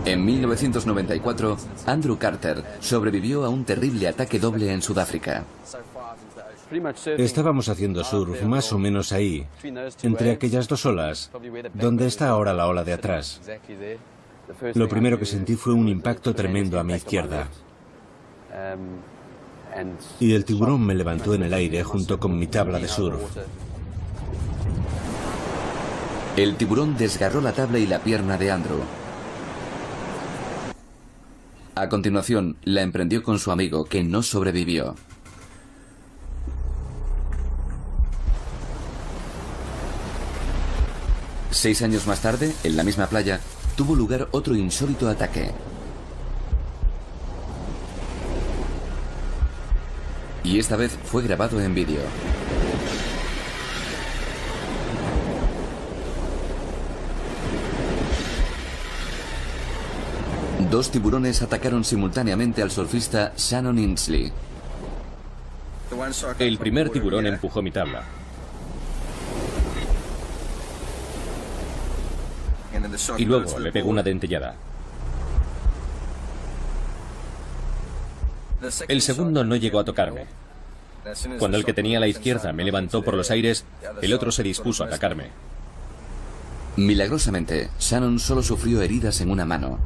En 1994, Andrew Carter sobrevivió a un terrible ataque doble en Sudáfrica. Estábamos haciendo surf más o menos ahí, entre aquellas dos olas, donde está ahora la ola de atrás. Lo primero que sentí fue un impacto tremendo a mi izquierda. Y el tiburón me levantó en el aire junto con mi tabla de surf. El tiburón desgarró la tabla y la pierna de Andrew. A continuación, la emprendió con su amigo, que no sobrevivió. Seis años más tarde, en la misma playa, tuvo lugar otro insólito ataque. Y esta vez fue grabado en vídeo. Dos tiburones atacaron simultáneamente al surfista Shannon Insley. El primer tiburón empujó mi tabla. Y luego le pegó una dentellada. El segundo no llegó a tocarme. Cuando el que tenía a la izquierda me levantó por los aires, el otro se dispuso a atacarme. Milagrosamente, Shannon solo sufrió heridas en una mano.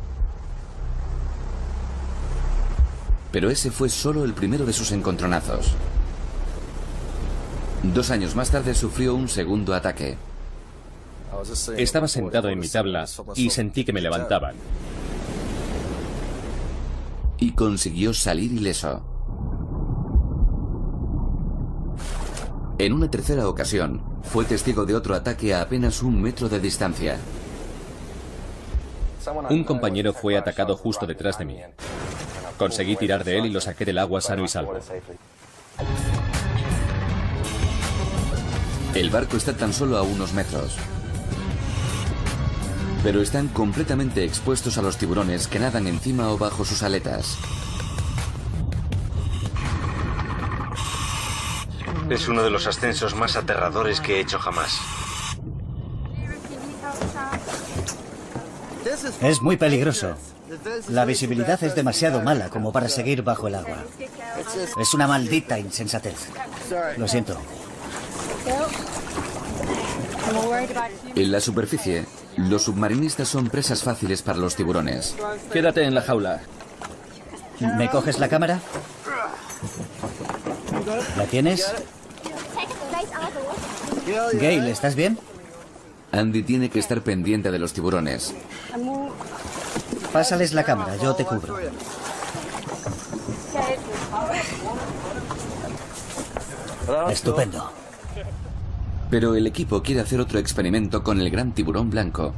Pero ese fue solo el primero de sus encontronazos. Dos años más tarde sufrió un segundo ataque. Estaba sentado en mi tabla y sentí que me levantaban. Y consiguió salir ileso. En una tercera ocasión, fue testigo de otro ataque a apenas un metro de distancia. Un compañero fue atacado justo detrás de mí. Conseguí tirar de él y lo saqué del agua sano y salvo. El barco está tan solo a unos metros. Pero están completamente expuestos a los tiburones que nadan encima o bajo sus aletas. Es uno de los ascensos más aterradores que he hecho jamás. Es muy peligroso. La visibilidad es demasiado mala como para seguir bajo el agua. Es una maldita insensatez. Lo siento. En la superficie, los submarinistas son presas fáciles para los tiburones. Quédate en la jaula. ¿Me coges la cámara? ¿La tienes? Gail, ¿estás bien? Andy tiene que estar pendiente de los tiburones. Pásales la cámara, yo te cubro. Estupendo. Pero el equipo quiere hacer otro experimento con el gran tiburón blanco,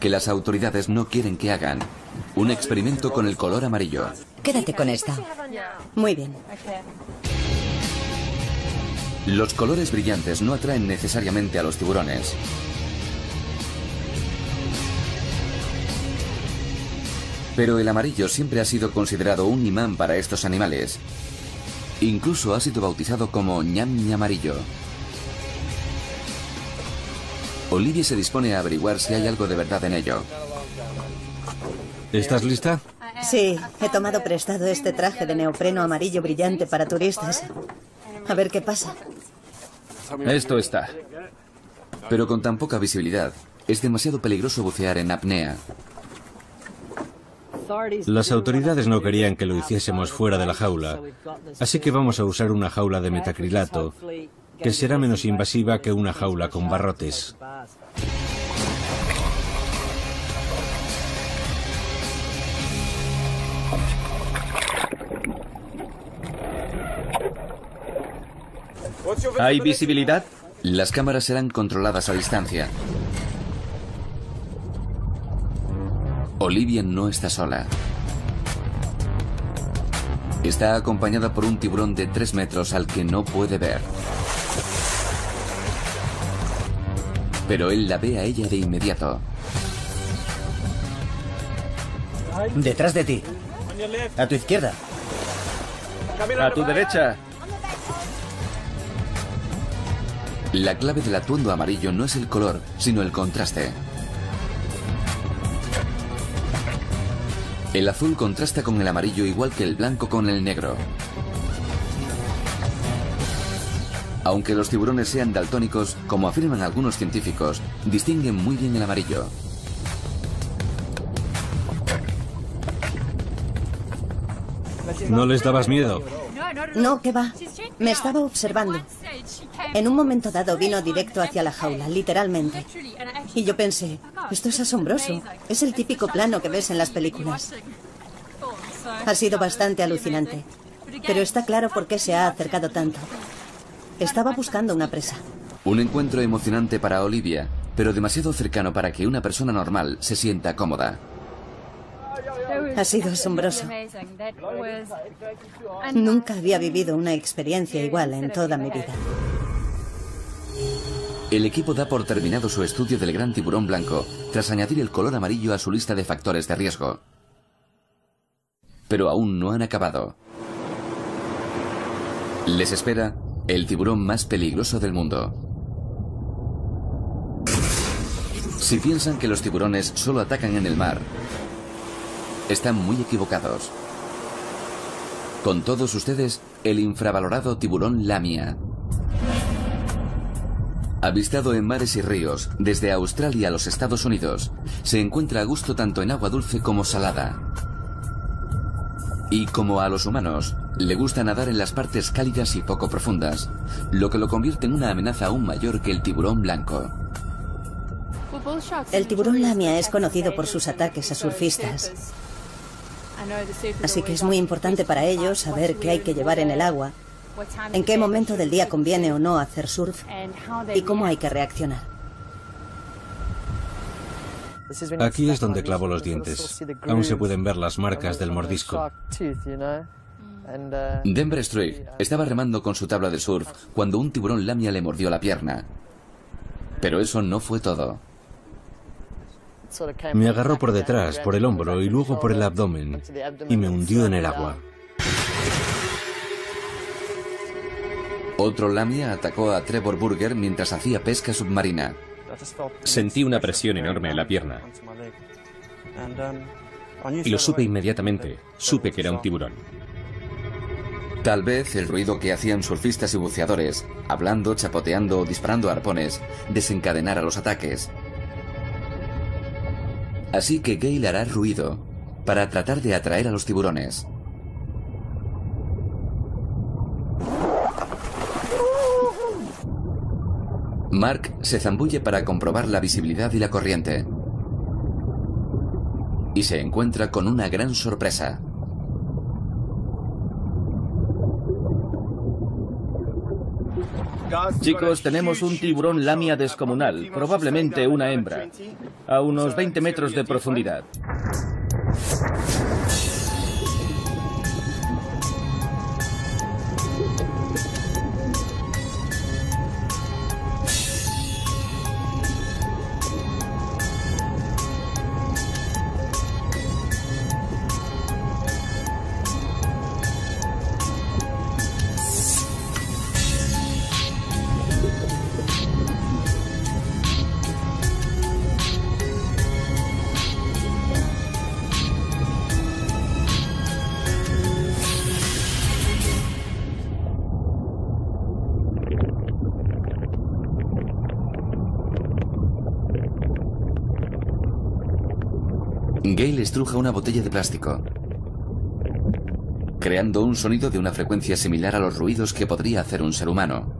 que las autoridades no quieren que hagan. Un experimento con el color amarillo. Quédate con esta. Muy bien. Los colores brillantes no atraen necesariamente a los tiburones. Pero el amarillo siempre ha sido considerado un imán para estos animales. Incluso ha sido bautizado como ñam amarillo. Olivia se dispone a averiguar si hay algo de verdad en ello. ¿Estás lista? Sí, he tomado prestado este traje de neopreno amarillo brillante para turistas. A ver qué pasa. Esto está. Pero con tan poca visibilidad, es demasiado peligroso bucear en apnea. Las autoridades no querían que lo hiciésemos fuera de la jaula, así que vamos a usar una jaula de metacrilato, que será menos invasiva que una jaula con barrotes. ¿Hay visibilidad? Las cámaras serán controladas a distancia. Olivia no está sola. Está acompañada por un tiburón de 3 metros al que no puede ver. Pero él la ve a ella de inmediato. Detrás de ti. A tu izquierda. A tu derecha. La clave del atuendo amarillo no es el color, sino el contraste. El azul contrasta con el amarillo igual que el blanco con el negro. Aunque los tiburones sean daltónicos, como afirman algunos científicos, distinguen muy bien el amarillo. ¿No les dabas miedo? No, ¿qué va? Me estaba observando. En un momento dado vino directo hacia la jaula, literalmente. Y yo pensé, esto es asombroso. Es el típico plano que ves en las películas. Ha sido bastante alucinante. Pero está claro por qué se ha acercado tanto. Estaba buscando una presa. Un encuentro emocionante para Olivia, pero demasiado cercano para que una persona normal se sienta cómoda. Ha sido asombroso. Nunca había vivido una experiencia igual en toda mi vida. El equipo da por terminado su estudio del gran tiburón blanco tras añadir el color amarillo a su lista de factores de riesgo. Pero aún no han acabado. Les espera el tiburón más peligroso del mundo. Si piensan que los tiburones solo atacan en el mar, están muy equivocados. Con todos ustedes, el infravalorado tiburón lamia. Avistado en mares y ríos, desde Australia a los Estados Unidos, se encuentra a gusto tanto en agua dulce como salada. Y como a los humanos, le gusta nadar en las partes cálidas y poco profundas, lo que lo convierte en una amenaza aún mayor que el tiburón blanco. El tiburón lamia es conocido por sus ataques a surfistas. Así que es muy importante para ellos saber qué hay que llevar en el agua en qué momento del día conviene o no hacer surf y cómo hay que reaccionar. Aquí es donde clavo los dientes. Aún se pueden ver las marcas del mordisco. Denver Street estaba remando con su tabla de surf cuando un tiburón lamia le mordió la pierna. Pero eso no fue todo. Me agarró por detrás, por el hombro y luego por el abdomen y me hundió en el agua. Otro lamia atacó a Trevor Burger mientras hacía pesca submarina. Sentí una presión enorme en la pierna. Y lo supe inmediatamente. Supe que era un tiburón. Tal vez el ruido que hacían surfistas y buceadores, hablando, chapoteando o disparando arpones, desencadenara los ataques. Así que Gale hará ruido para tratar de atraer a los tiburones. Mark se zambulle para comprobar la visibilidad y la corriente. Y se encuentra con una gran sorpresa. Chicos, tenemos un tiburón lamia descomunal, probablemente una hembra, a unos 20 metros de profundidad. Una botella de plástico, creando un sonido de una frecuencia similar a los ruidos que podría hacer un ser humano.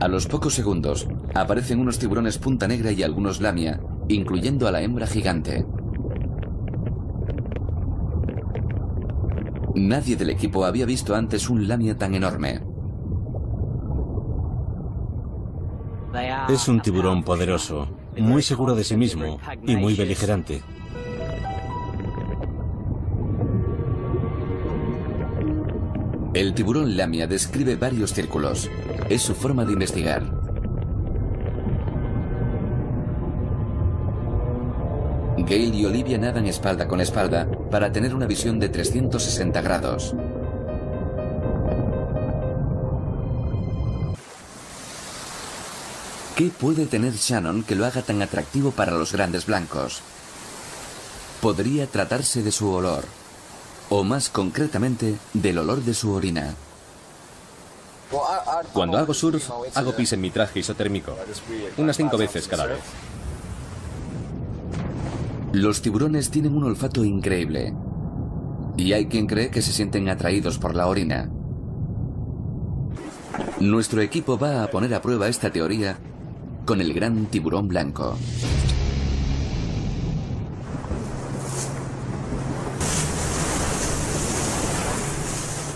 A los pocos segundos, aparecen unos tiburones punta negra y algunos lamia, incluyendo a la hembra gigante. Nadie del equipo había visto antes un lamia tan enorme. Es un tiburón poderoso, muy seguro de sí mismo y muy beligerante. El tiburón lamia describe varios círculos. Es su forma de investigar. Gale y Olivia nadan espalda con espalda para tener una visión de 360 grados. ¿Qué puede tener Shannon que lo haga tan atractivo para los grandes blancos? Podría tratarse de su olor, o más concretamente, del olor de su orina. Cuando hago surf, hago pis en mi traje isotérmico, unas cinco veces cada vez. Los tiburones tienen un olfato increíble, y hay quien cree que se sienten atraídos por la orina. Nuestro equipo va a poner a prueba esta teoría con el gran tiburón blanco.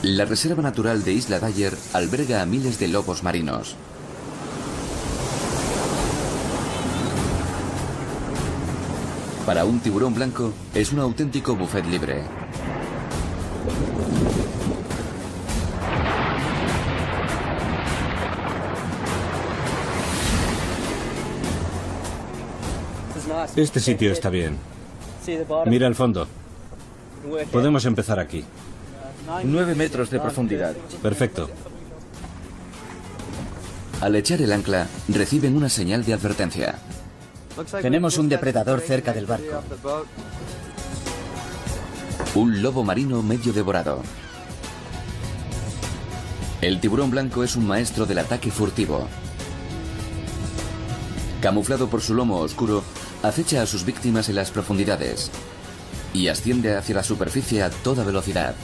La Reserva Natural de Isla Dyer alberga a miles de lobos marinos. Para un tiburón blanco es un auténtico buffet libre. Este sitio está bien. Mira el fondo. Podemos empezar aquí. Nueve metros de profundidad. Perfecto. Al echar el ancla, reciben una señal de advertencia. Tenemos un depredador cerca del barco. Un lobo marino medio devorado. El tiburón blanco es un maestro del ataque furtivo. Camuflado por su lomo oscuro, acecha a sus víctimas en las profundidades y asciende hacia la superficie a toda velocidad.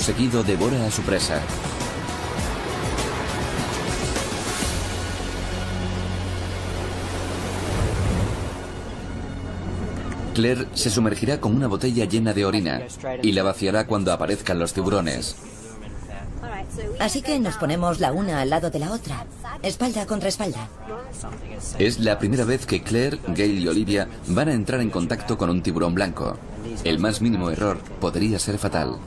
Seguido devora a su presa. Claire se sumergirá con una botella llena de orina y la vaciará cuando aparezcan los tiburones. Así que nos ponemos la una al lado de la otra, espalda contra espalda. Es la primera vez que Claire, Gail y Olivia van a entrar en contacto con un tiburón blanco. El más mínimo error podría ser fatal.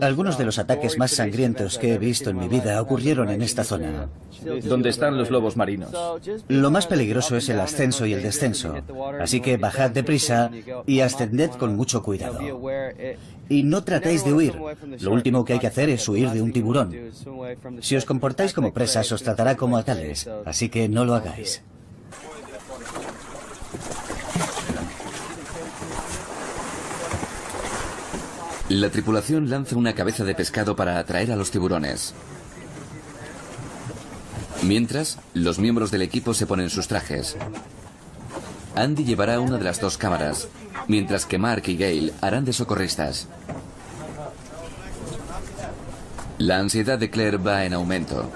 Algunos de los ataques más sangrientos que he visto en mi vida ocurrieron en esta zona. ¿Dónde están los lobos marinos? Lo más peligroso es el ascenso y el descenso. Así que bajad deprisa y ascended con mucho cuidado. Y no tratéis de huir. Lo último que hay que hacer es huir de un tiburón. Si os comportáis como presas, os tratará como a tales. Así que no lo hagáis. La tripulación lanza una cabeza de pescado para atraer a los tiburones. Mientras, los miembros del equipo se ponen sus trajes. Andy llevará una de las dos cámaras, mientras que Mark y Gail harán de socorristas. La ansiedad de Claire va en aumento.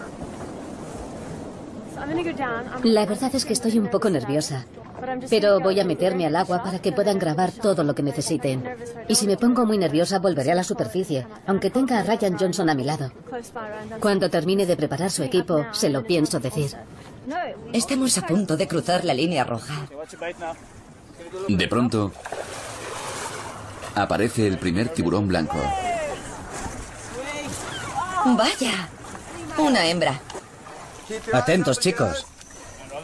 La verdad es que estoy un poco nerviosa. Pero voy a meterme al agua para que puedan grabar todo lo que necesiten. Y si me pongo muy nerviosa, volveré a la superficie, aunque tenga a Ryan Johnson a mi lado. Cuando termine de preparar su equipo, se lo pienso decir. Estamos a punto de cruzar la línea roja. De pronto, aparece el primer tiburón blanco. Vaya, una hembra. Atentos, chicos.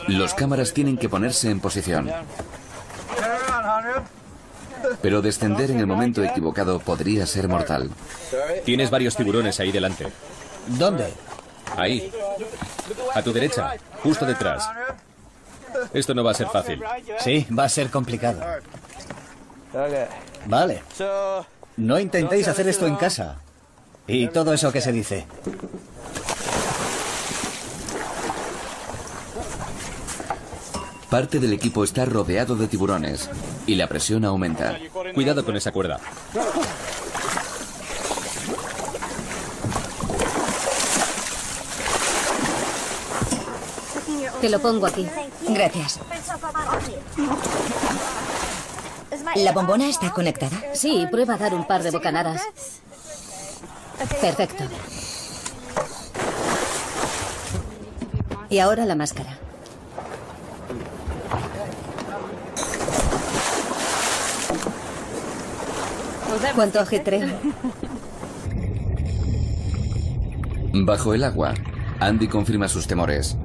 Los cámaras tienen que ponerse en posición. Pero descender en el momento equivocado podría ser mortal. Tienes varios tiburones ahí delante. ¿Dónde? Ahí. A tu derecha, justo detrás. Esto no va a ser fácil. Sí, va a ser complicado. Vale. No intentéis hacer esto en casa. Y todo eso que se dice. Parte del equipo está rodeado de tiburones y la presión aumenta. Cuidado con esa cuerda. Te lo pongo aquí. Gracias. ¿La bombona está conectada? Sí, prueba a dar un par de bocanadas. Perfecto. Y ahora la máscara. ¿Cuánto ajetreo? Bajo el agua, Andy confirma sus temores.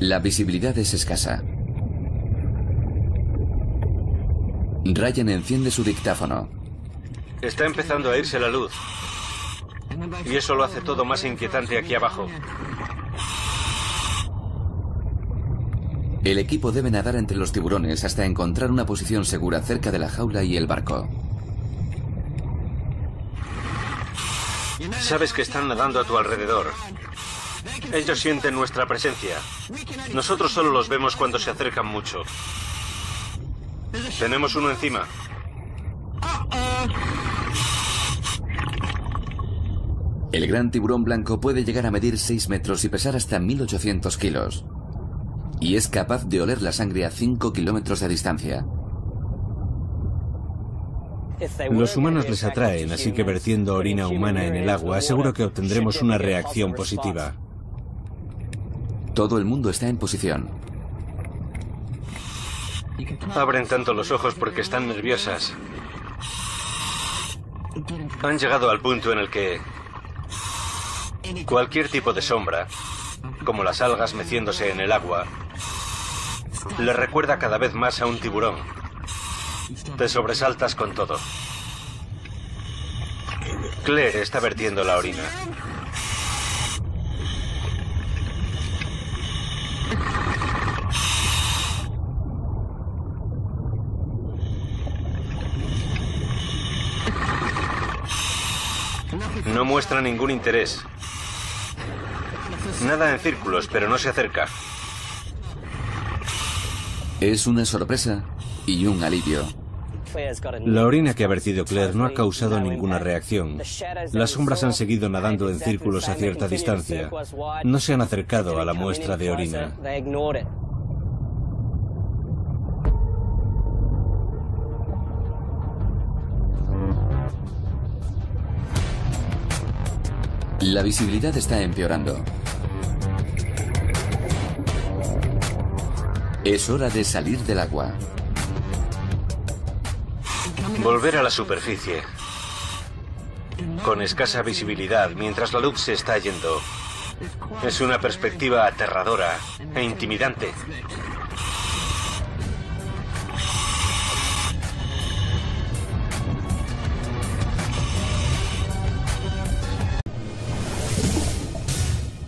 La visibilidad es escasa. Ryan enciende su dictáfono. Está empezando a irse la luz. Y eso lo hace todo más inquietante aquí abajo. El equipo debe nadar entre los tiburones hasta encontrar una posición segura cerca de la jaula y el barco. Sabes que están nadando a tu alrededor. Ellos sienten nuestra presencia. Nosotros solo los vemos cuando se acercan mucho. Tenemos uno encima. El gran tiburón blanco puede llegar a medir 6 metros y pesar hasta 1800 kilos. Y es capaz de oler la sangre a 5 kilómetros de distancia. Los humanos les atraen, así que vertiendo orina humana en el agua, seguro que obtendremos una reacción positiva. Todo el mundo está en posición. Abren tanto los ojos porque están nerviosas. Han llegado al punto en el que cualquier tipo de sombra como las algas meciéndose en el agua, le recuerda cada vez más a un tiburón. Te sobresaltas con todo. Claire está vertiendo la orina. No muestra ningún interés. Nada en círculos, pero no se acerca. Es una sorpresa y un alivio. La orina que ha vertido Claire no ha causado ninguna reacción. Las sombras han seguido nadando en círculos a cierta distancia. No se han acercado a la muestra de orina. La visibilidad está empeorando. Es hora de salir del agua. Volver a la superficie. Con escasa visibilidad mientras la luz se está yendo. Es una perspectiva aterradora e intimidante.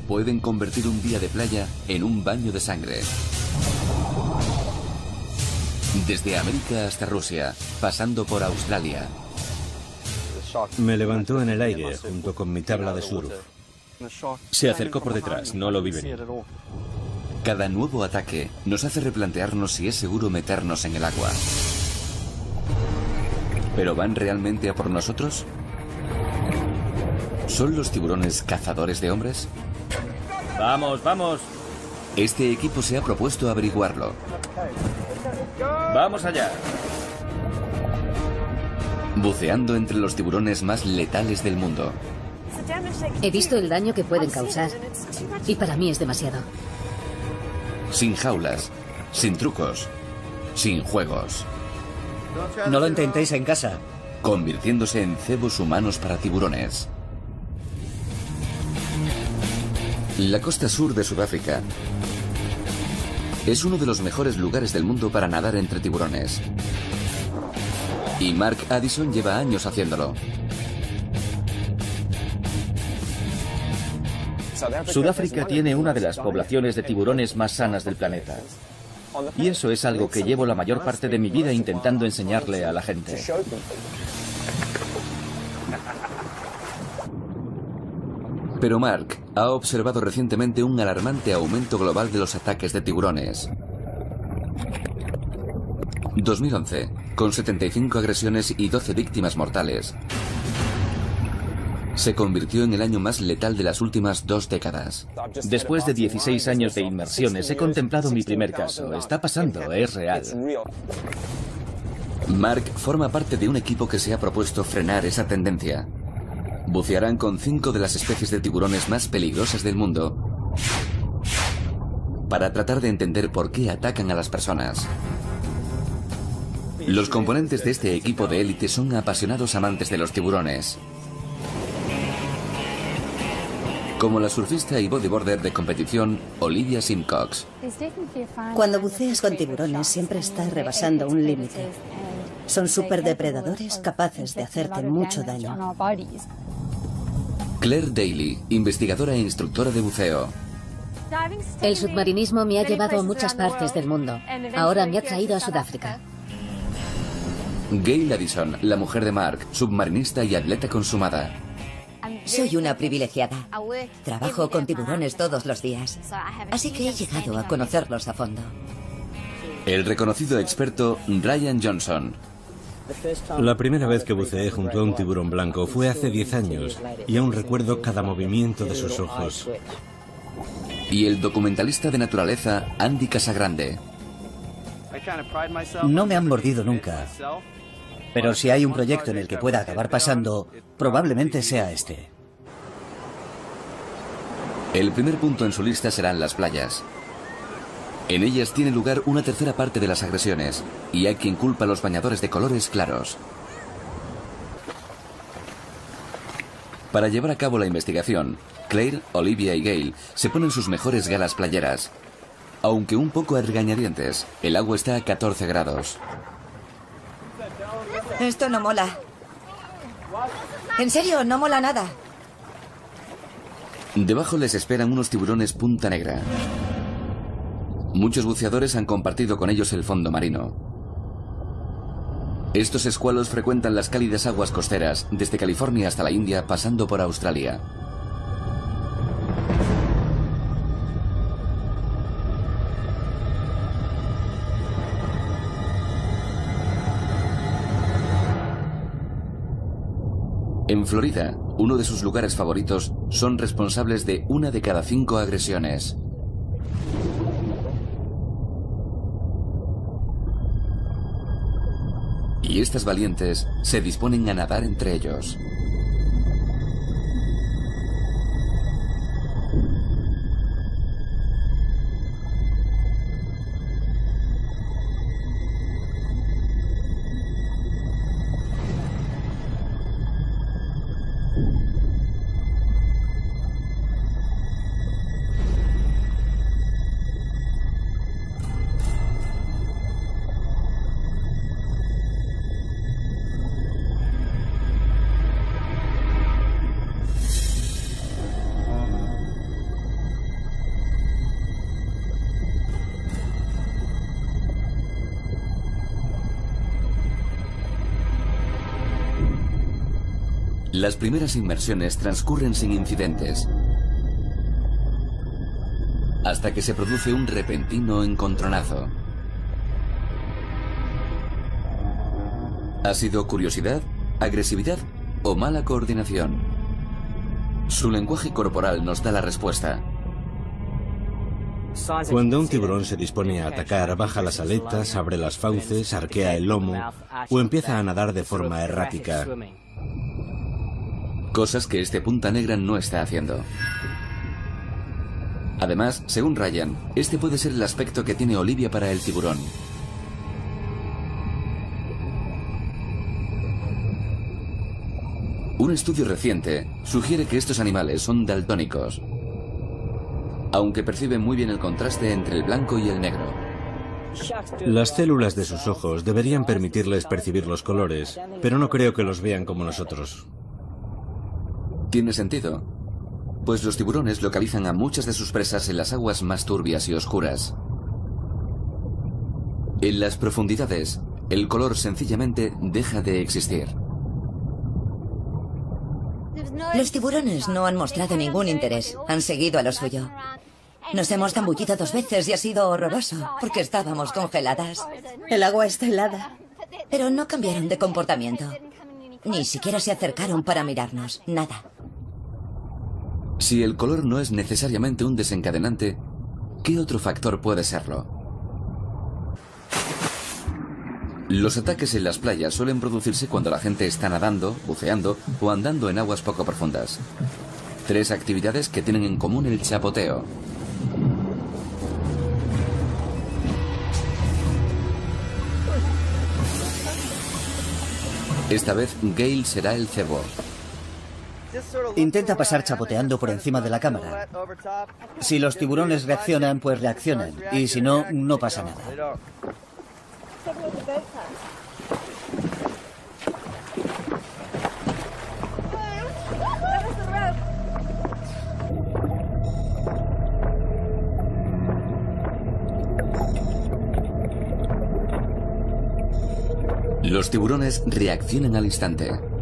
Pueden convertir un día de playa en un baño de sangre. Desde América hasta Rusia, pasando por Australia. Me levantó en el aire junto con mi tabla de surf. Se acercó por detrás, no lo vi venir. Cada nuevo ataque nos hace replantearnos si es seguro meternos en el agua. ¿Pero van realmente a por nosotros? ¿Son los tiburones cazadores de hombres? Vamos, vamos. Este equipo se ha propuesto averiguarlo. Vamos allá. Buceando entre los tiburones más letales del mundo. He visto el daño que pueden causar. Y para mí es demasiado. Sin jaulas, sin trucos, sin juegos. No lo intentéis en casa. Convirtiéndose en cebos humanos para tiburones. La costa sur de Sudáfrica es uno de los mejores lugares del mundo para nadar entre tiburones. Y Mark Addison lleva años haciéndolo. Sudáfrica tiene una de las poblaciones de tiburones más sanas del planeta. Y eso es algo que llevo la mayor parte de mi vida intentando enseñarle a la gente. Pero Mark ha observado recientemente un alarmante aumento global de los ataques de tiburones. 2011, con 75 agresiones y 12 víctimas mortales. Se convirtió en el año más letal de las últimas dos décadas. Después de 16 años de inmersiones, he contemplado mi primer caso. Está pasando, es real. Mark forma parte de un equipo que se ha propuesto frenar esa tendencia. Bucearán con cinco de las especies de tiburones más peligrosas del mundo para tratar de entender por qué atacan a las personas. Los componentes de este equipo de élite son apasionados amantes de los tiburones. Como la surfista y bodyboarder de competición Olivia Simcox. Cuando buceas con tiburones siempre estás rebasando un límite. Son superdepredadores capaces de hacerte mucho daño. Claire Daly, investigadora e instructora de buceo. El submarinismo me ha llevado a muchas partes del mundo. Ahora me ha traído a Sudáfrica. Gail Addison, la mujer de Mark, submarinista y atleta consumada. Soy una privilegiada. Trabajo con tiburones todos los días. Así que he llegado a conocerlos a fondo. El reconocido experto Ryan Johnson. La primera vez que buceé junto a un tiburón blanco fue hace 10 años y aún recuerdo cada movimiento de sus ojos. Y el documentalista de naturaleza Andy Casagrande. No me han mordido nunca. Pero si hay un proyecto en el que pueda acabar pasando, probablemente sea este. El primer punto en su lista serán las playas. En ellas tiene lugar una tercera parte de las agresiones, y hay quien culpa a los bañadores de colores claros. Para llevar a cabo la investigación, Claire, Olivia y Gail se ponen sus mejores galas playeras. Aunque un poco a regañadientes, el agua está a 14 grados. Esto no mola. En serio, no mola nada. Debajo les esperan unos tiburones punta negra. Muchos buceadores han compartido con ellos el fondo marino. Estos escualos frecuentan las cálidas aguas costeras, desde California hasta la India, pasando por Australia. En Florida, uno de sus lugares favoritos, son responsables de una de cada cinco agresiones. Y estas valientes se disponen a nadar entre ellos. Las primeras inmersiones transcurren sin incidentes, hasta que se produce un repentino encontronazo. ¿Ha sido curiosidad, agresividad o mala coordinación? Su lenguaje corporal nos da la respuesta. Cuando un tiburón se dispone a atacar, baja las aletas, abre las fauces, arquea el lomo o empieza a nadar de forma errática. Cosas que este punta negra no está haciendo. Además, según Ryan, este puede ser el aspecto que tiene Olivia para el tiburón. Un estudio reciente sugiere que estos animales son daltónicos, aunque perciben muy bien el contraste entre el blanco y el negro. Las células de sus ojos deberían permitirles percibir los colores, pero no creo que los vean como nosotros. Tiene sentido, pues los tiburones localizan a muchas de sus presas en las aguas más turbias y oscuras. En las profundidades, el color sencillamente deja de existir. Los tiburones no han mostrado ningún interés. Han seguido a lo suyo. Nos hemos zambullido dos veces y ha sido horroroso, porque estábamos congeladas. El agua está helada. Pero no cambiaron de comportamiento. Ni siquiera se acercaron para mirarnos. Nada. Si el color no es necesariamente un desencadenante, ¿qué otro factor puede serlo? Los ataques en las playas suelen producirse cuando la gente está nadando, buceando o andando en aguas poco profundas. Tres actividades que tienen en común el chapoteo. Esta vez Gale será el cebo. Intenta pasar chapoteando por encima de la cámara. Si los tiburones reaccionan, pues reaccionan. Y si no, no pasa nada. Los tiburones reaccionan al instante.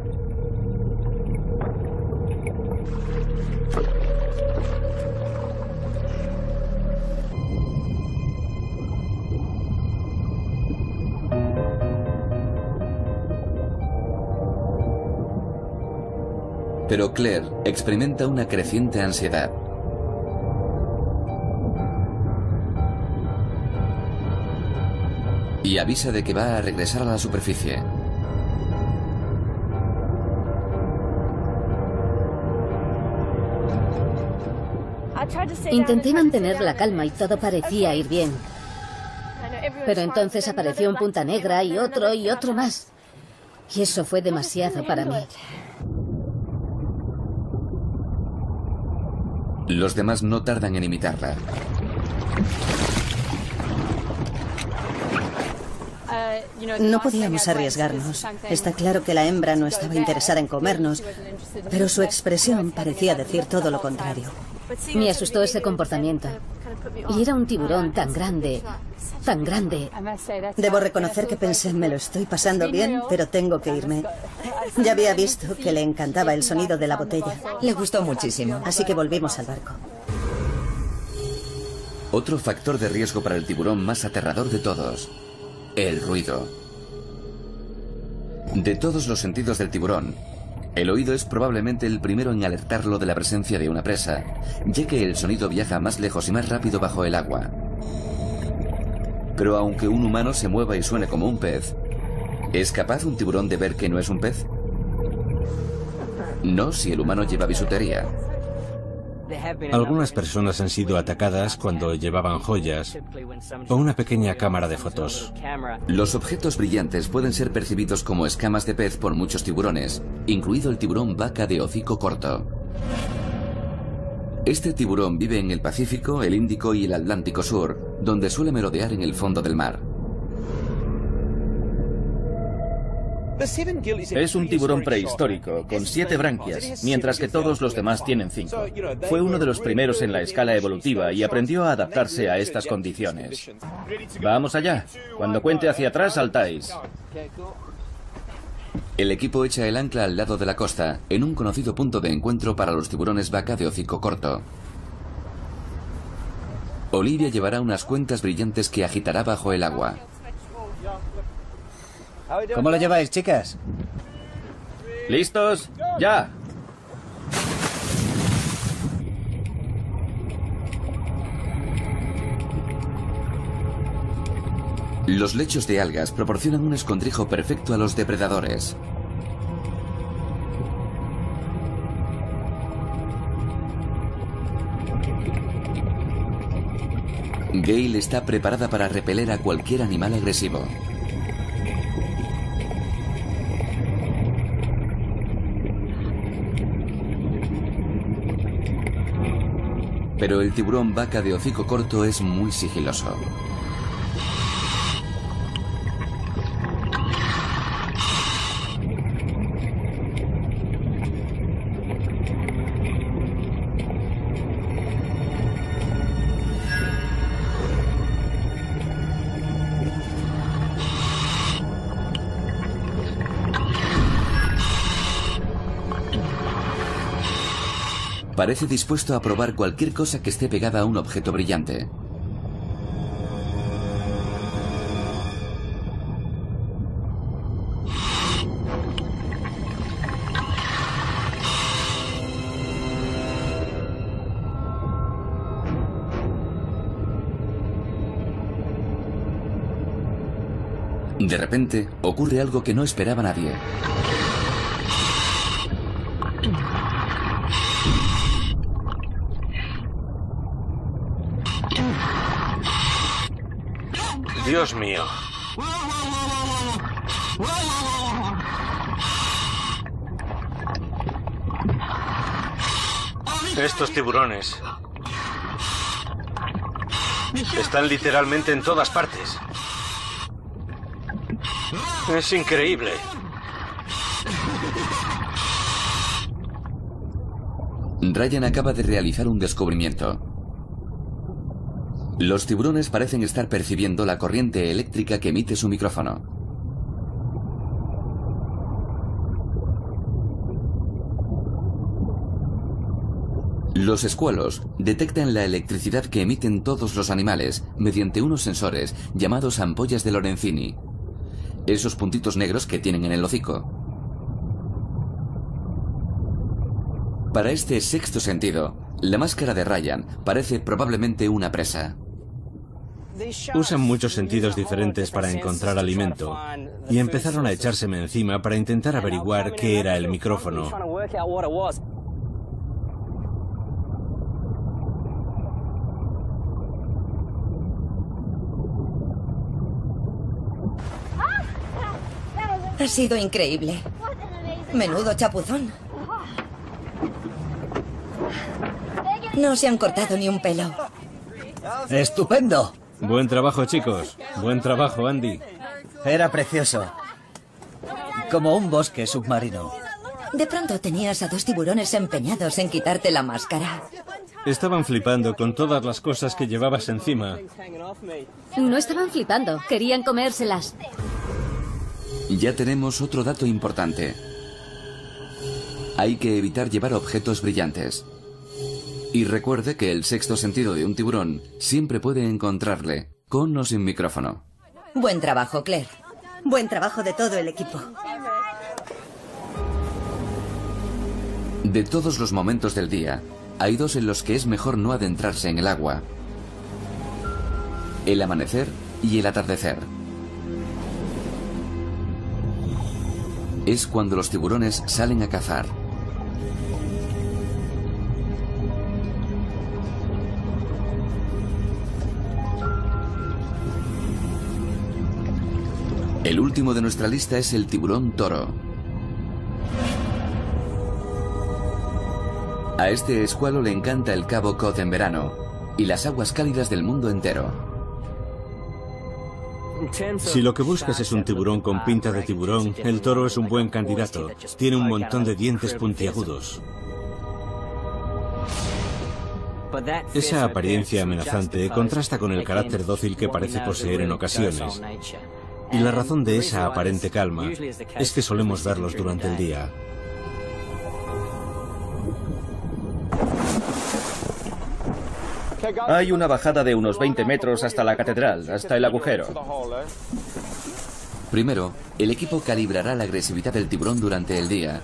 Pero Claire experimenta una creciente ansiedad. Y avisa de que va a regresar a la superficie. Intenté mantener la calma y todo parecía ir bien. Pero entonces apareció un punta negra y otro y otro más. Y eso fue demasiado para mí. Los demás no tardan en imitarla. No podíamos arriesgarnos. Está claro que la hembra no estaba interesada en comernos, pero su expresión parecía decir todo lo contrario. Me asustó ese comportamiento. Y era un tiburón tan grande, tan grande. Debo reconocer que pensé, me lo estoy pasando bien, pero tengo que irme. Ya había visto que le encantaba el sonido de la botella. Le gustó muchísimo. Así que volvimos al barco. Otro factor de riesgo para el tiburón más aterrador de todos, el ruido. De todos los sentidos del tiburón, el oído es probablemente el primero en alertarlo de la presencia de una presa, ya que el sonido viaja más lejos y más rápido bajo el agua. Pero aunque un humano se mueva y suene como un pez, ¿es capaz un tiburón de ver que no es un pez? No si el humano lleva bisutería. Algunas personas han sido atacadas cuando llevaban joyas o una pequeña cámara de fotos. Los objetos brillantes pueden ser percibidos como escamas de pez por muchos tiburones, incluido el tiburón vaca de hocico corto. Este tiburón vive en el Pacífico, el Índico y el Atlántico Sur, donde suele merodear en el fondo del mar. Es un tiburón prehistórico, con siete branquias, mientras que todos los demás tienen cinco. Fue uno de los primeros en la escala evolutiva y aprendió a adaptarse a estas condiciones. Vamos allá. Cuando cuente hacia atrás, saltáis. El equipo echa el ancla al lado de la costa, en un conocido punto de encuentro para los tiburones vaca de hocico corto. Olivia llevará unas cuentas brillantes que agitará bajo el agua. ¿Cómo lo lleváis, chicas? ¿Listos? ¡Ya! Los lechos de algas proporcionan un escondrijo perfecto a los depredadores. Gale está preparada para repeler a cualquier animal agresivo. Pero el tiburón vaca de hocico corto es muy sigiloso. Parece dispuesto a probar cualquier cosa que esté pegada a un objeto brillante. De repente, ocurre algo que no esperaba nadie. Dios mío. Estos tiburones están literalmente en todas partes. Es increíble. Ryan acaba de realizar un descubrimiento. Los tiburones parecen estar percibiendo la corriente eléctrica que emite su micrófono. Los escualos detectan la electricidad que emiten todos los animales mediante unos sensores llamados ampollas de Lorenzini. Esos puntitos negros que tienen en el hocico. Para este sexto sentido, la máscara de Ryan parece probablemente una presa. Usan muchos sentidos diferentes para encontrar alimento y empezaron a echárseme encima para intentar averiguar qué era el micrófono. Ha sido increíble. Menudo chapuzón. No se han cortado ni un pelo. ¡Estupendo! Buen trabajo, chicos. Buen trabajo, Andy. Era precioso. Como un bosque submarino. De pronto tenías a dos tiburones empeñados en quitarte la máscara. Estaban flipando con todas las cosas que llevabas encima. No estaban flipando, querían comérselas. Ya tenemos otro dato importante. Hay que evitar llevar objetos brillantes. Y recuerde que el sexto sentido de un tiburón siempre puede encontrarle, con o sin micrófono. Buen trabajo, Claire. Buen trabajo de todo el equipo. De todos los momentos del día, hay dos en los que es mejor no adentrarse en el agua. El amanecer y el atardecer. Es cuando los tiburones salen a cazar. El último de nuestra lista es el tiburón toro. A este escualo le encanta el Cabo Cod en verano y las aguas cálidas del mundo entero. Si lo que buscas es un tiburón con pinta de tiburón, el toro es un buen candidato. Tiene un montón de dientes puntiagudos. Esa apariencia amenazante contrasta con el carácter dócil que parece poseer en ocasiones. Y la razón de esa aparente calma es que solemos verlos durante el día. Hay una bajada de unos 20 metros hasta la catedral, hasta el agujero. Primero, el equipo calibrará la agresividad del tiburón durante el día,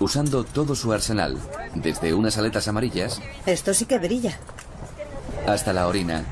usando todo su arsenal, desde unas aletas amarillas Esto sí que brilla. hasta la orina,